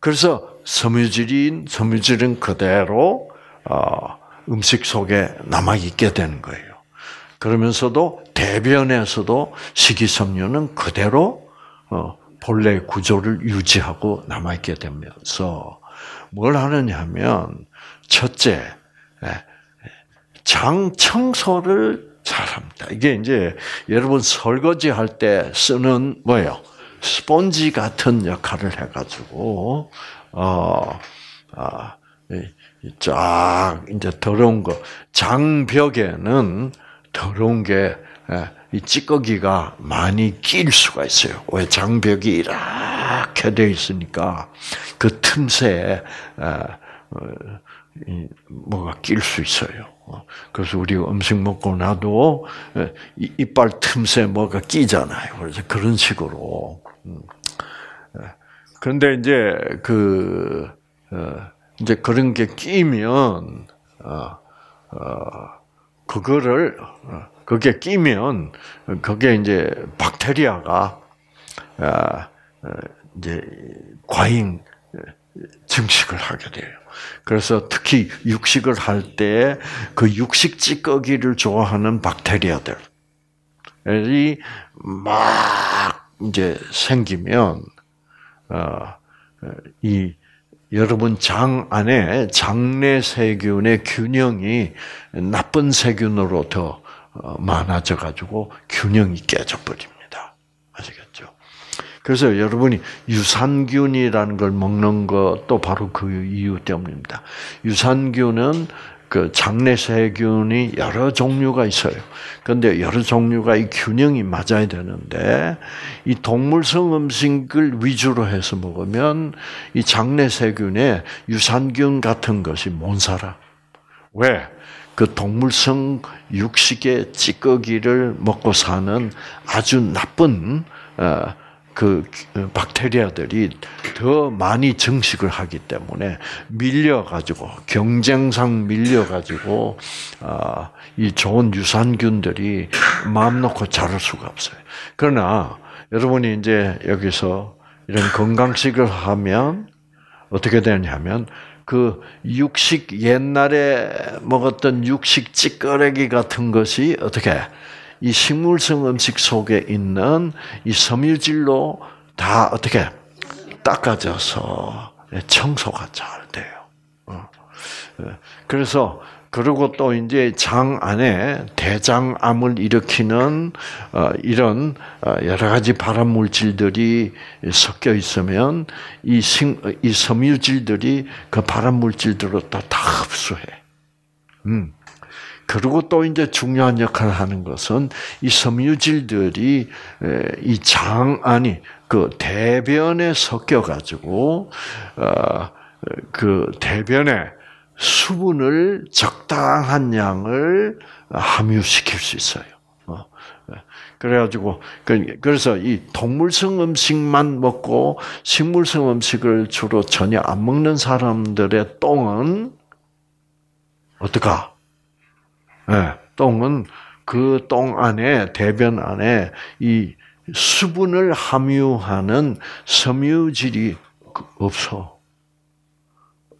그래서 섬유질인 섬유질은 그대로 어, 음식 속에 남아 있게 되는 거예요. 그러면서도 대변에서도 식이섬유는 그대로 어, 본래 구조를 유지하고 남아 있게 되면서 뭘 하느냐면 첫째 장 청소를 잘합니다. 이게 이제 여러분 설거지 할 때 쓰는 뭐예요? 스폰지 같은 역할을 해가지고 어, 아, 쫙 이제 더러운 거 장벽에는 더러운 게이 예, 찌꺼기가 많이 낄 수가 있어요. 왜 장벽이 이렇게 돼 있으니까 그 틈새에 어, 뭐가 낄 수 있어요. 그래서 우리 음식 먹고 나도 예, 이빨 틈새 뭐가 끼잖아요. 그래서 그런 식으로 음. 그런데 이제 그 어, 이제 그런 게 끼면 어, 어, 그거를 어, 그게 끼면 그게 이제 박테리아가 아, 어, 이제 과잉 증식을 하게 돼요. 그래서 특히 육식을 할 때 그 육식 찌꺼기를 좋아하는 박테리아들이 막 이제 생기면 어, 이 여러분 장 안에 장내 세균의 균형이 나쁜 세균으로 더 어, 많아져 가지고 균형이 깨져 버립니다. 아시겠죠? 그래서 여러분이 유산균이라는 걸 먹는 것도 바로 그 이유 때문입니다. 유산균은 그 장내 세균이 여러 종류가 있어요. 그런데 여러 종류가 이 균형이 맞아야 되는데 이 동물성 음식을 위주로 해서 먹으면 이 장내 세균에 유산균 같은 것이 못 살아. 왜? 그 동물성 육식의 찌꺼기를 먹고 사는 아주 나쁜 어, 그 박테리아들이 더 많이 증식을 하기 때문에 밀려 가지고 경쟁상 밀려 가지고 아, 이 좋은 유산균들이 마음 놓고 자랄 수가 없어요. 그러나 여러분이 이제 여기서 이런 건강식을 하면 어떻게 되냐면 그 육식 옛날에 먹었던 육식 찌꺼레기 같은 것이 어떻게 이 식물성 음식 속에 있는 이 섬유질로 다 어떻게 닦아져서 청소가 잘 돼요. 어. 그래서 그리고 또 이제 장 안에 대장암을 일으키는 어, 이런 어, 여러 가지 발암 물질들이 섞여 있으면 이, 섬유질들이 그 발암 물질들을 다, 다 흡수해. 음. 그리고 또 이제 중요한 역할을 하는 것은 이 섬유질들이 이장 안이 그 대변에 섞여 가지고 어그 대변에 수분을 적당한 양을 함유시킬 수 있어요. 어, 예. 그래가지고 그, 그래서 이 동물성 음식만 먹고 식물성 음식을 주로 전혀 안 먹는 사람들의 똥은 어떨까? 네, 똥은 그 똥 안에 대변 안에 이 수분을 함유하는 섬유질이 없어.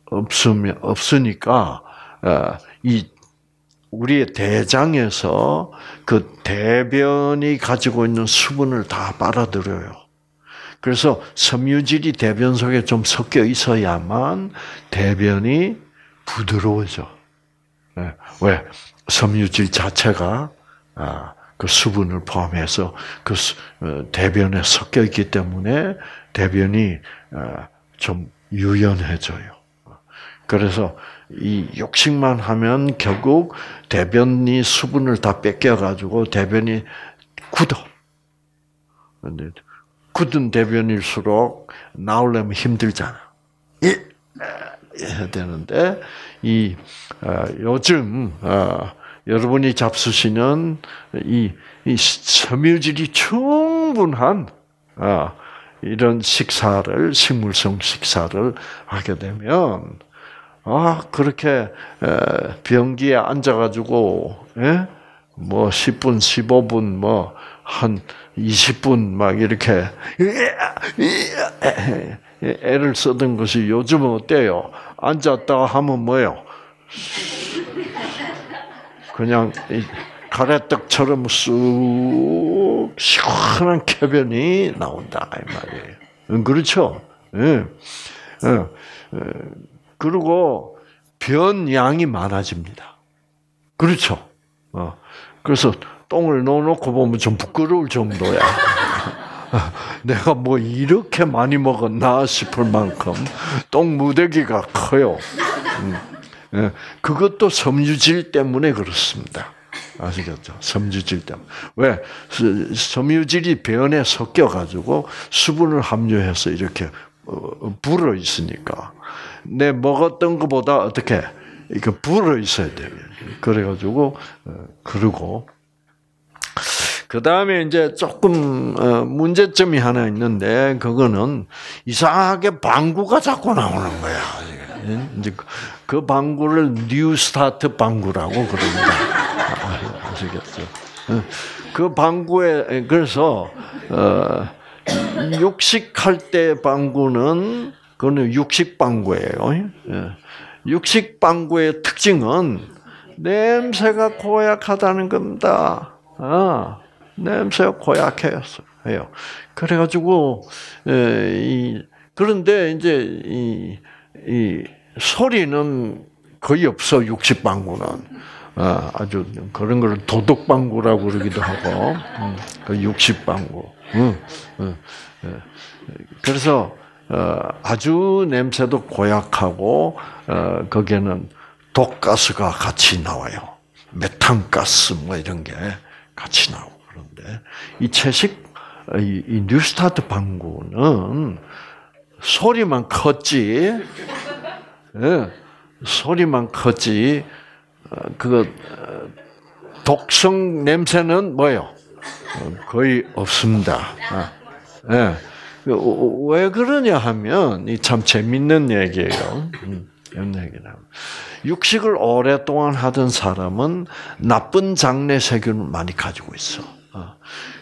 없으면 없으니까 어, 이 우리의 대장에서 그 대변이 가지고 있는 수분을 다 빨아들여요. 그래서 섬유질이 대변 속에 좀 섞여 있어야만 대변이 부드러워져. 네. 왜? 섬유질 자체가 아, 그 수분을 포함해서 그 어, 대변에 섞여 있기 때문에 대변이 어, 좀 유연해져요. 그래서 이 욕식만 하면 결국 대변이 수분을 다 뺏겨가지고 대변이 굳어. 굳은 대변일수록 나오려면 힘들잖아. 예, 해야 되는데 이 어, 요즘 어, 여러분이 잡수시는 이, 이 섬유질이 충분한 어, 이런 식사를 식물성 식사를 하게 되면 아, 그렇게 변기에 앉아가지고, 예? 뭐, 10분, 15분, 뭐, 한 20분 막 이렇게, 애를 쓰던 것이 요즘은 어때요? 앉았다 하면 뭐요? 그냥 가래떡처럼 쑥 시원한 쾌변이 나온다 이 말이에요. 그렇죠? 예. 예. 그리고 변 양이 많아집니다. 그렇죠. 어. 그래서 똥을 넣어놓고 보면 좀 부끄러울 정도야. 내가 뭐 이렇게 많이 먹었나 싶을 만큼 똥 무대기가 커요. 음. 예. 그것도 섬유질 때문에 그렇습니다. 아시겠죠? 섬유질 때문에. 왜? 섬유질이 변에 섞여가지고 수분을 함유해서 이렇게 어, 불어 있으니까. 내 먹었던 것보다 어떻게 이거 불어 있어야 돼요. 그래가지고 어, 그러고 그 다음에 이제 조금 어, 문제점이 하나 있는데 그거는 이상하게 방구가 자꾸 나오는 거야. 이제 그 방구를 NEWSTART 방구라고 그럽니다. 아시겠죠? 어, 그 방구에 그래서 육식할 때 방구는 그거는 육식 방구예요. 예. 육식 방구의 특징은 냄새가 고약하다는 겁니다. 아, 냄새가 고약해요. 그래가지고 이 그런데 이제 이, 이 소리는 거의 없어 육식 방구는. 아, 아주 그런 걸 도덕방구라고 그러기도 하고. 음, 그 육식방구. 음, 음, 그래서 어, 아주 냄새도 고약하고 어, 거기에는 독가스가 같이 나와요. 메탄가스 뭐 이런 게 같이 나오고 그런데. 이 채식 이, 이 뉴스타트 방구는 소리만 컸지, 예, 소리만 컸지, 어, 그 독성 냄새는 뭐요? 거의 없습니다. 아, 예. 그, 왜 그러냐 하면 참 재밌는 얘기예요. 음, 이런 얘기는. 육식을 오랫동안 하던 사람은 나쁜 장내 세균을 많이 가지고 있어. 어.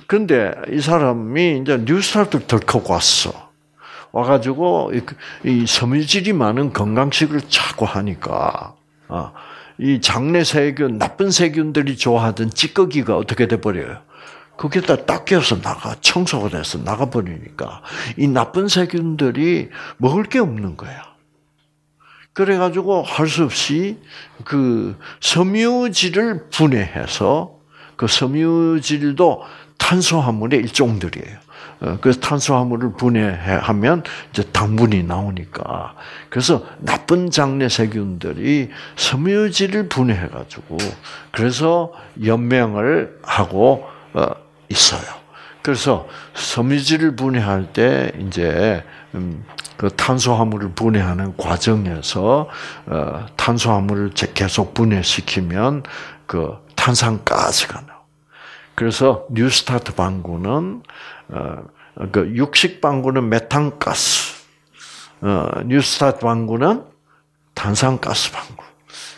그런데 이 사람이 이제 뉴스타트를 덜컥 왔어. 와가지고 이 섬유질이 많은 건강식을 자꾸 하니까 어, 이 장내 세균, 나쁜 세균들이 좋아하던 찌꺼기가 어떻게 돼 버려요? 거기다 딱 끼어서 나가 청소가 돼서 나가 버리니까 이 나쁜 세균들이 먹을 게 없는 거야. 그래가지고 할 수 없이 그 섬유질을 분해해서 그 섬유질도 탄수화물의 일종들이에요. 어, 그래서 탄수화물을 분해하면 이제 당분이 나오니까 그래서 나쁜 장내 세균들이 섬유질을 분해해 가지고 그래서 연명을 하고 어, 있어요. 그래서 섬유질을 분해할 때 이제 음, 그 탄수화물을 분해하는 과정에서 어, 탄수화물을 계속 분해시키면 그 탄산가스가 나와. 그래서 NEWSTART 방구는 어, 그 육식 방구는 메탄가스, 어, NEWSTART 방구는 탄산가스 방구.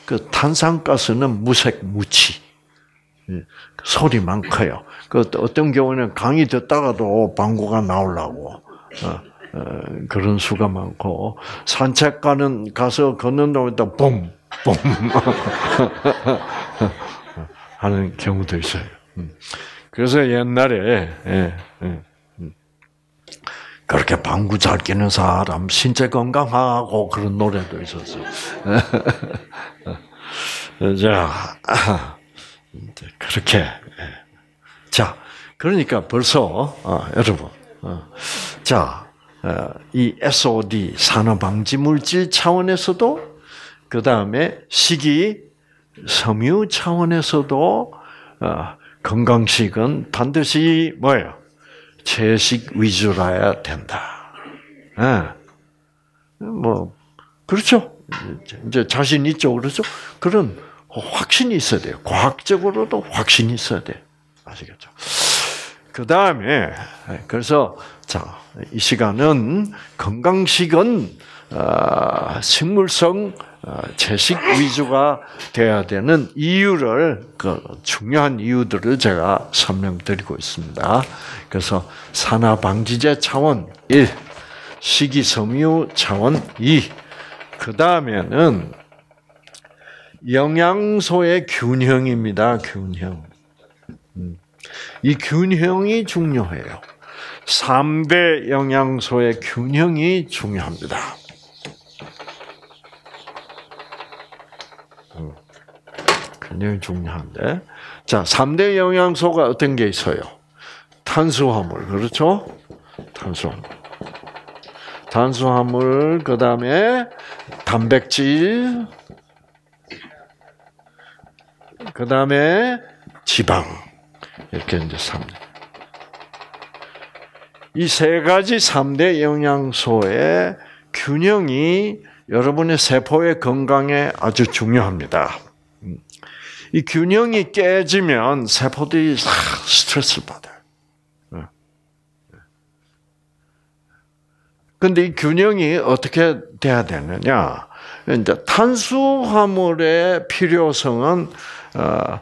그 탄산가스는 무색 무취. 예, 소리만 커요. 그 어떤 경우는 강의 듣다가도 방구가 나오려고 어, 어, 그런 수가 많고 산책 가는 가서 걷는다고 嘣嘣. 하는 경우도 있어요. 음. 그래서 옛날에 예, 예, 음. 그렇게 방구 잘 끼는 사람 신체 건강하고 그런 노래도 있었어요. 자, 그렇게 예. 자 그러니까 벌써 어, 여러분 어, 자. 어, 이 SOD 산화방지 물질 차원에서도 그 다음에 식이 섬유 차원에서도 건강식은 반드시 뭐예요? 채식 위주라야 된다. 예. 뭐 그렇죠. 이제 자신 있죠, 그렇죠? 그런 확신이 있어야 돼요. 과학적으로도 확신이 있어야 돼. 아시겠죠? 그 다음에 그래서 자 이 시간은 건강식은 어, 식물성 채식 어, 위주가 돼야 되는 이유를 그 중요한 이유들을 제가 설명드리고 있습니다. 그래서 산화 방지제 차원 1, 식이섬유 차원 2, 그 다음에는 영양소의 균형입니다. 균형. 음. 이 균형이 중요해요. 3대 영양소의 균형이 중요합니다. 굉장히 중요한데. 자, 3대 영양소가 어떤 게 있어요? 탄수화물, 그렇죠? 탄수화물. 탄수화물, 그 다음에 단백질, 그 다음에 지방. 이렇게 이제 3대. 이세 가지 3대 영양소의 균형이 여러분의 세포의 건강에 아주 중요합니다. 이 균형이 깨지면 세포들이 스트레스를 받아요. 근데 이 균형이 어떻게 돼야 되느냐? 이제 탄수화물의 필요성은 어,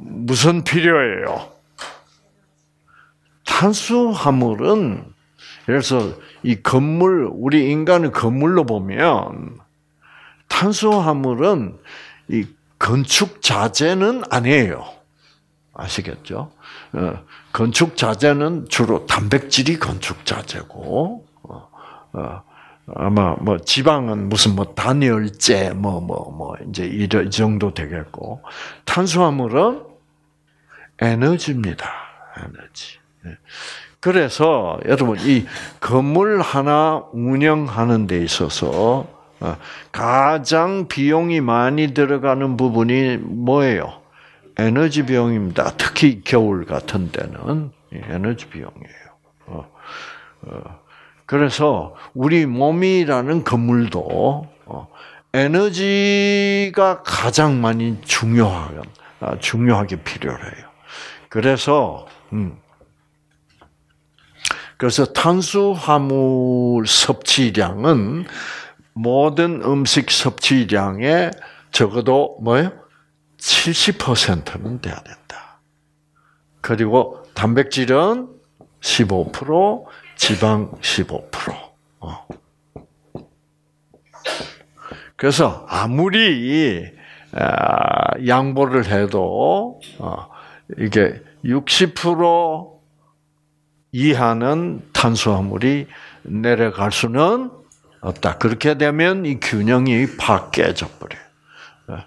무슨 필요해요? 탄수화물은 그래서 이 건물 우리 인간을 건물로 보면 탄수화물은 이 건축 자재는 아니에요. 아시겠죠? 어, 건축 자재는 주로 단백질이 건축 자재고, 어, 어, 아마 뭐 지방은 무슨 뭐 단열재 뭐 뭐뭐 뭐 이제 이 정도 되겠고, 탄수화물은 에너지입니다. 에너지. 예. 그래서 여러분 이 건물 하나 운영하는 데 있어서 어, 가장 비용이 많이 들어가는 부분이 뭐예요? 에너지 비용입니다. 특히 겨울 같은 때는 에너지 비용이에요. 어, 어, 그래서 우리 몸이라는 건물도 에너지가 가장 많이 중요하게 중요하게 필요해요. 그래서 음, 그래서 탄수화물 섭취량은 모든 음식 섭취량의 적어도 뭐예요? 70%는 돼야 된다. 그리고 단백질은 15%, 지방 15%. 어. 그래서 아무리 아, 양보를 해도 어, 이게 60% 이하는 탄수화물이 내려갈 수는 없다. 그렇게 되면 이 균형이 팍 깨져 버려요. 예.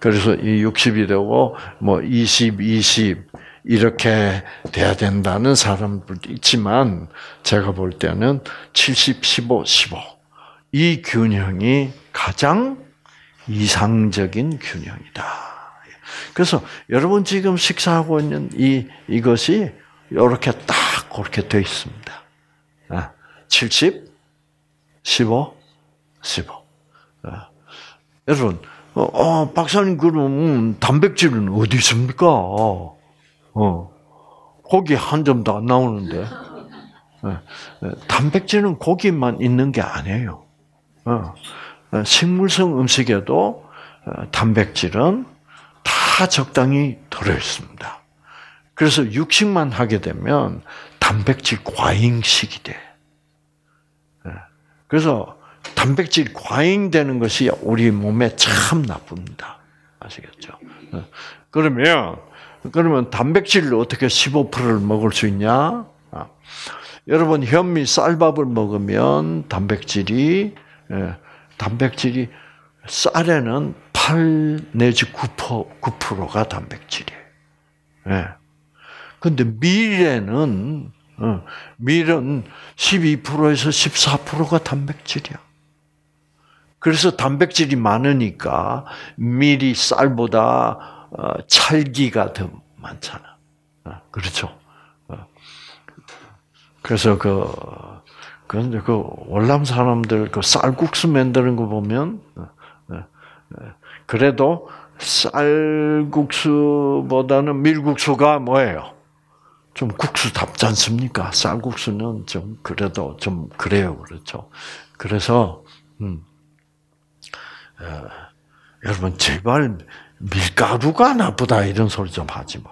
그래서 이 60이 되고 뭐 20, 20 이렇게 돼야 된다는 사람들도 있지만 제가 볼 때는 70, 15, 15. 이 균형이 가장 이상적인 균형이다. 그래서 여러분 지금 식사하고 있는 이 이것이 이렇게 딱 그렇게 되어 있습니다. 70, 15, 15. 여러분, 어, 어, 박사님 그럼 단백질은 어디 있습니까? 어, 고기 한 점도 안 나오는데. 예, 예, 단백질은 고기만 있는 게 아니에요. 어, 어, 식물성 음식에도 어, 단백질은 다 적당히 들어 있습니다. 그래서 육식만 하게 되면 단백질 과잉식이 돼. 예, 그래서 단백질 과잉되는 것이 우리 몸에 참 나쁩니다. 아시겠죠? 그러면 그러면 단백질을 어떻게 15%를 먹을 수 있냐? 아. 여러분 현미 쌀밥을 먹으면 단백질이 예, 단백질이 쌀에는 8 내지 9%, 9%가 단백질이에요. 예. 근데 밀에는 어, 밀은 12%에서 14%가 단백질이야. 그래서 단백질이 많으니까 밀이 쌀보다 어, 찰기가 더 많잖아. 어, 그렇죠. 어. 그래서 그 그런데 그 월남 사람들 그 쌀국수 만드는 거 보면 그래도 쌀국수보다는 밀국수가 뭐예요? 좀 국수답지 않습니까? 쌀국수는 좀 그래도 좀 그래요, 그렇죠? 그래서 음, 어, 여러분 제발 밀가루가 나쁘다 이런 소리 좀 하지 마.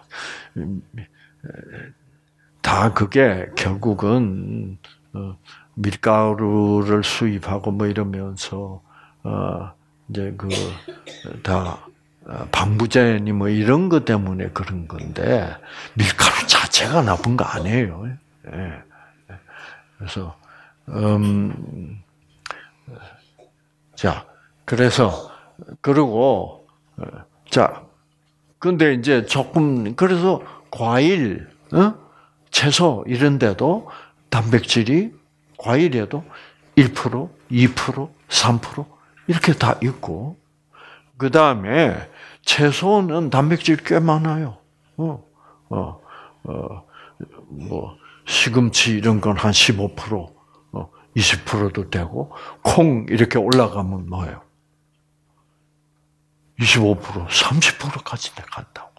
다 그게 결국은 어, 밀가루를 수입하고 뭐 이러면서 어, 이제 그다 어, 방부제니 뭐 이런 것 때문에 그런 건데 밀가루 자 체가 나쁜 거 아니에요. 예. 그래서 음, 자 그래서 그리고 자, 근데 이제 조금 그래서 과일, 어? 채소 이런 데도 단백질이 과일에도 1%, 2%, 3% 이렇게 다 있고 그 다음에 채소는 단백질 꽤 많아요. 어, 어, 어, 뭐 시금치 이런 건 한 15%, 어, 20%도 되고 콩 이렇게 올라가면 뭐예요? 25%, 30%까지 간다고.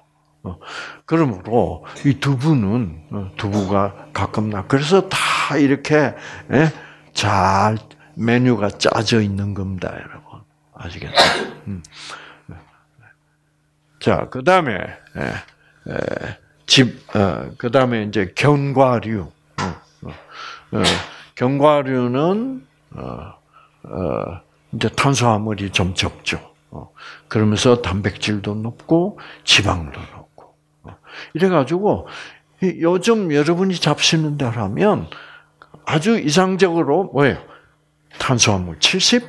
어, 그러므로 이 두부는 어, 두부가 가끔 나. 그래서 다 이렇게 예? 잘 메뉴가 짜져 있는 겁니다, 여러분. 아시겠죠? 음. 자, 그 다음에 예, 집, 어, 그 다음에 이제 견과류. 견과류는 이제 탄수화물이 좀 적죠. 어, 그러면서 단백질도 높고 지방도 높고. 어, 이래가지고 요즘 여러분이 잡수는 대로하면 아주 이상적으로 뭐예요? 탄수화물 70,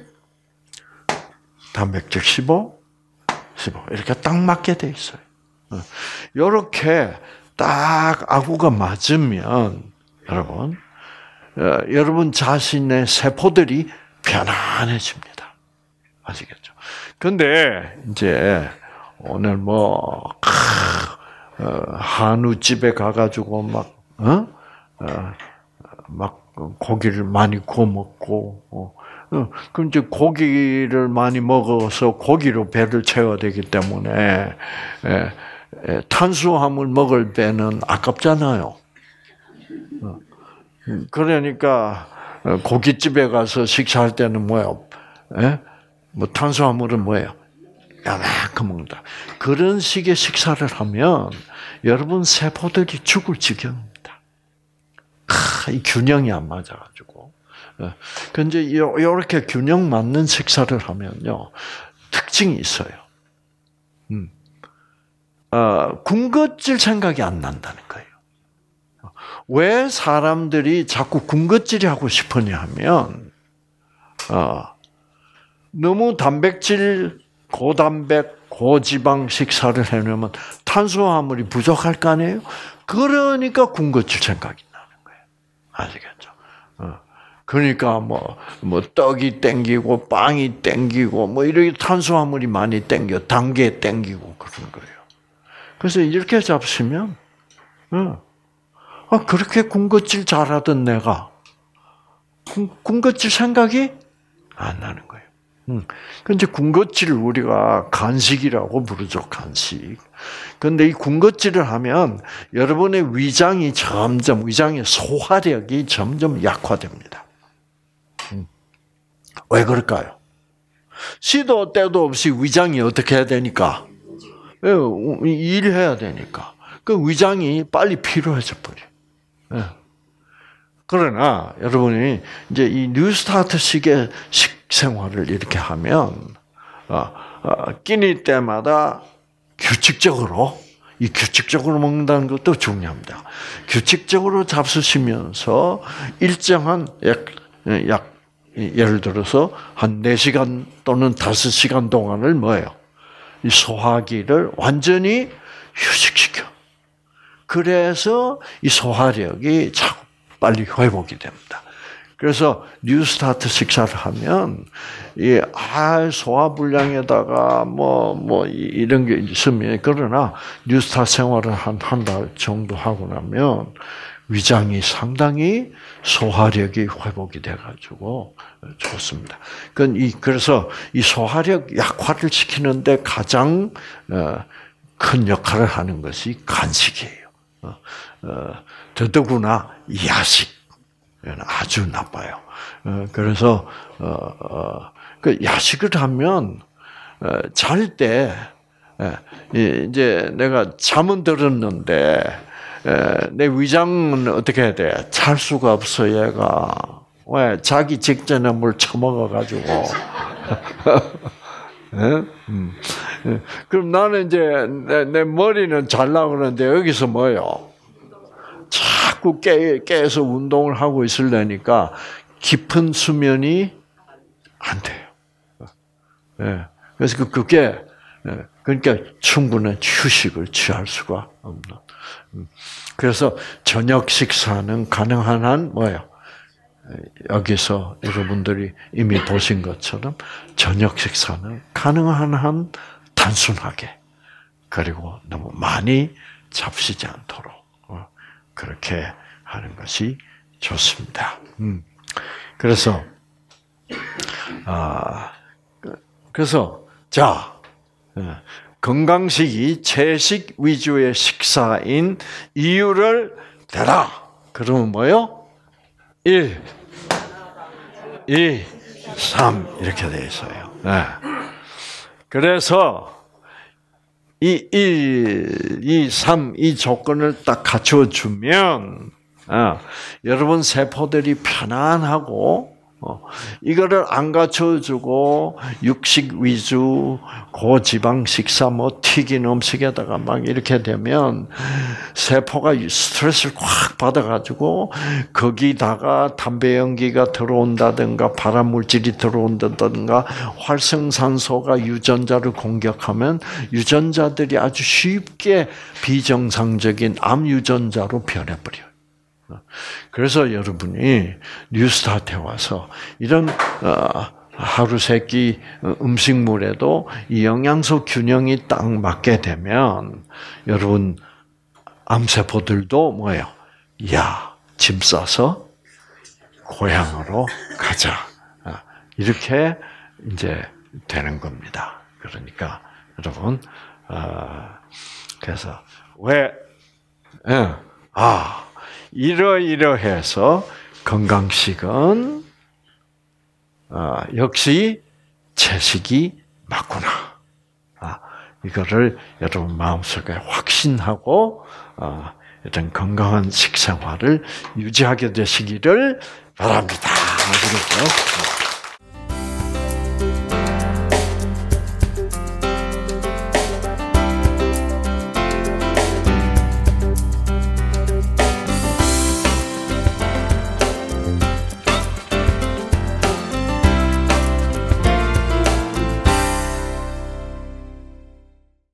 단백질 15, 15 이렇게 딱 맞게 돼 있어요. 이렇게 어, 딱 아구가 맞으면 여러분 여러분 자신의 세포들이 편안해집니다. 아시겠죠? 근데 이제 오늘 뭐 어, 한우 집에 가가지고 막 어? 어, 막 고기를 많이 구워 먹고 어. 어, 그럼 이제 고기를 많이 먹어서 고기로 배를 채워야 되기 때문에 에, 에, 탄수화물 먹을 배는 아깝잖아요. 어. 그러니까 고깃집에 가서 식사할 때는 뭐요? 에? 뭐 탄수화물은 뭐예요? 야만큼 먹는다. 그런 식의 식사를 하면 여러분 세포들이 죽을 지경입니다. 아, 이 균형이 안 맞아가지고. 근데 이렇게 균형 맞는 식사를 하면요 특징이 있어요. 음. 어, 군것질 생각이 안 난다는 거예요. 왜 사람들이 자꾸 군것질이 하고 싶으냐 하면, 어, 너무 단백질, 고단백, 고지방 식사를 해놓으면 탄수화물이 부족할 거 아니에요? 그러니까 군것질 생각이 나는 거예요. 아시겠죠? 어. 그러니까 뭐, 뭐, 떡이 땡기고, 빵이 땡기고, 뭐, 이렇게 탄수화물이 많이 땡겨, 단계 땡기고 그런 거예요. 그래서 이렇게 잡수면, 어, 아, 그렇게 군것질 잘하던 내가, 군, 것질 생각이 안 나는 거예요. 음. 근데 군것질을 우리가 간식이라고 부르죠, 간식. 근데 이 군것질을 하면 여러분의 위장이 점점, 위장의 소화력이 점점 약화됩니다. 음. 왜 그럴까요? 시도 때도 없이 위장이 어떻게 해야 되니까? 예, 일해야 되니까. 그 위장이 빨리 필요해져 버려. 예. 그러나 여러분이 이제 이 뉴스타트식의 식생활을 이렇게 하면 어, 어, 끼니 때마다 규칙적으로 이 규칙적으로 먹는다는 것도 중요합니다. 규칙적으로 잡수시면서 일정한 약, 약 예를 들어서 한 4시간 또는 5시간 동안을 뭐예요? 이 소화기를 완전히 휴식시켜. 그래서 이 소화력이 자꾸 빨리 회복이 됩니다. 그래서 뉴스타트 식사를 하면 이 아 소화 불량에다가 뭐뭐 뭐 이런 게 있으면 그러나 뉴스타트 생활을 한 한 달 정도 하고 나면 위장이 상당히 소화력이 회복이 돼가지고 좋습니다. 그래서 이 소화력 약화를 시키는데 가장 어, 큰 역할을 하는 것이 간식이에요. 어, 어, 더더구나 야식 아주 나빠요. 그래서 그 야식을 하면 잘 때 이제 내가 잠은 들었는데 내 위장은 어떻게 해야 돼? 잘 수가 없어 얘가 왜 자기 직전에 뭘 처먹어 가지고 음. 그럼 나는 이제 내, 내 머리는 잘나 그러는데 여기서 뭐요? 자꾸 깨, 깨서 운동을 하고 있으려니까 깊은 수면이 안 돼요. 예. 그래서 그, 그게 예. 그러니까 충분한 휴식을 취할 수가 없는. 음. 그래서 저녁 식사는 가능한 한 뭐예요? 여기서 여러분들이 이미 보신 것처럼 저녁 식사는 가능한 한 단순하게 그리고 너무 많이 잡수지 않도록 어, 그렇게 하는 것이 좋습니다. 음. 그래서 아 그래서 자 예, 건강식이 채식 위주의 식사인 이유를 대라. 그러면 뭐요? 1, 2, 3 이렇게 되어 있어요. 네. 그래서 이 1, 2, 3 이 조건을 딱 갖춰주면 어, 여러분 세포들이 편안하고 어, 이거를 안 갖춰주고 육식 위주 고지방 식사 뭐 튀긴 음식에다가 막 이렇게 되면 세포가 스트레스를 확 받아가지고 거기다가 담배 연기가 들어온다든가 발암 물질이 들어온다든가 활성산소가 유전자를 공격하면 유전자들이 아주 쉽게 비정상적인 암 유전자로 변해버려요. 그래서 여러분이 뉴스타트에 와서 이런 어, 하루 세끼 음식물에도 이 영양소 균형이 딱 맞게 되면 여러분 암세포들도 뭐예요? 야, 짐 싸서 고향으로 가자. 아, 이렇게 이제 되는 겁니다. 그러니까 여러분, 어, 그래서 왜, 예, 아, 이러이러해서 건강식은 어, 역시 채식이 맞구나. 아, 이거를 여러분 마음속에 확신하고 어, 어떤 건강한 식생활을 유지하게 되시기를 바랍니다. 그렇죠?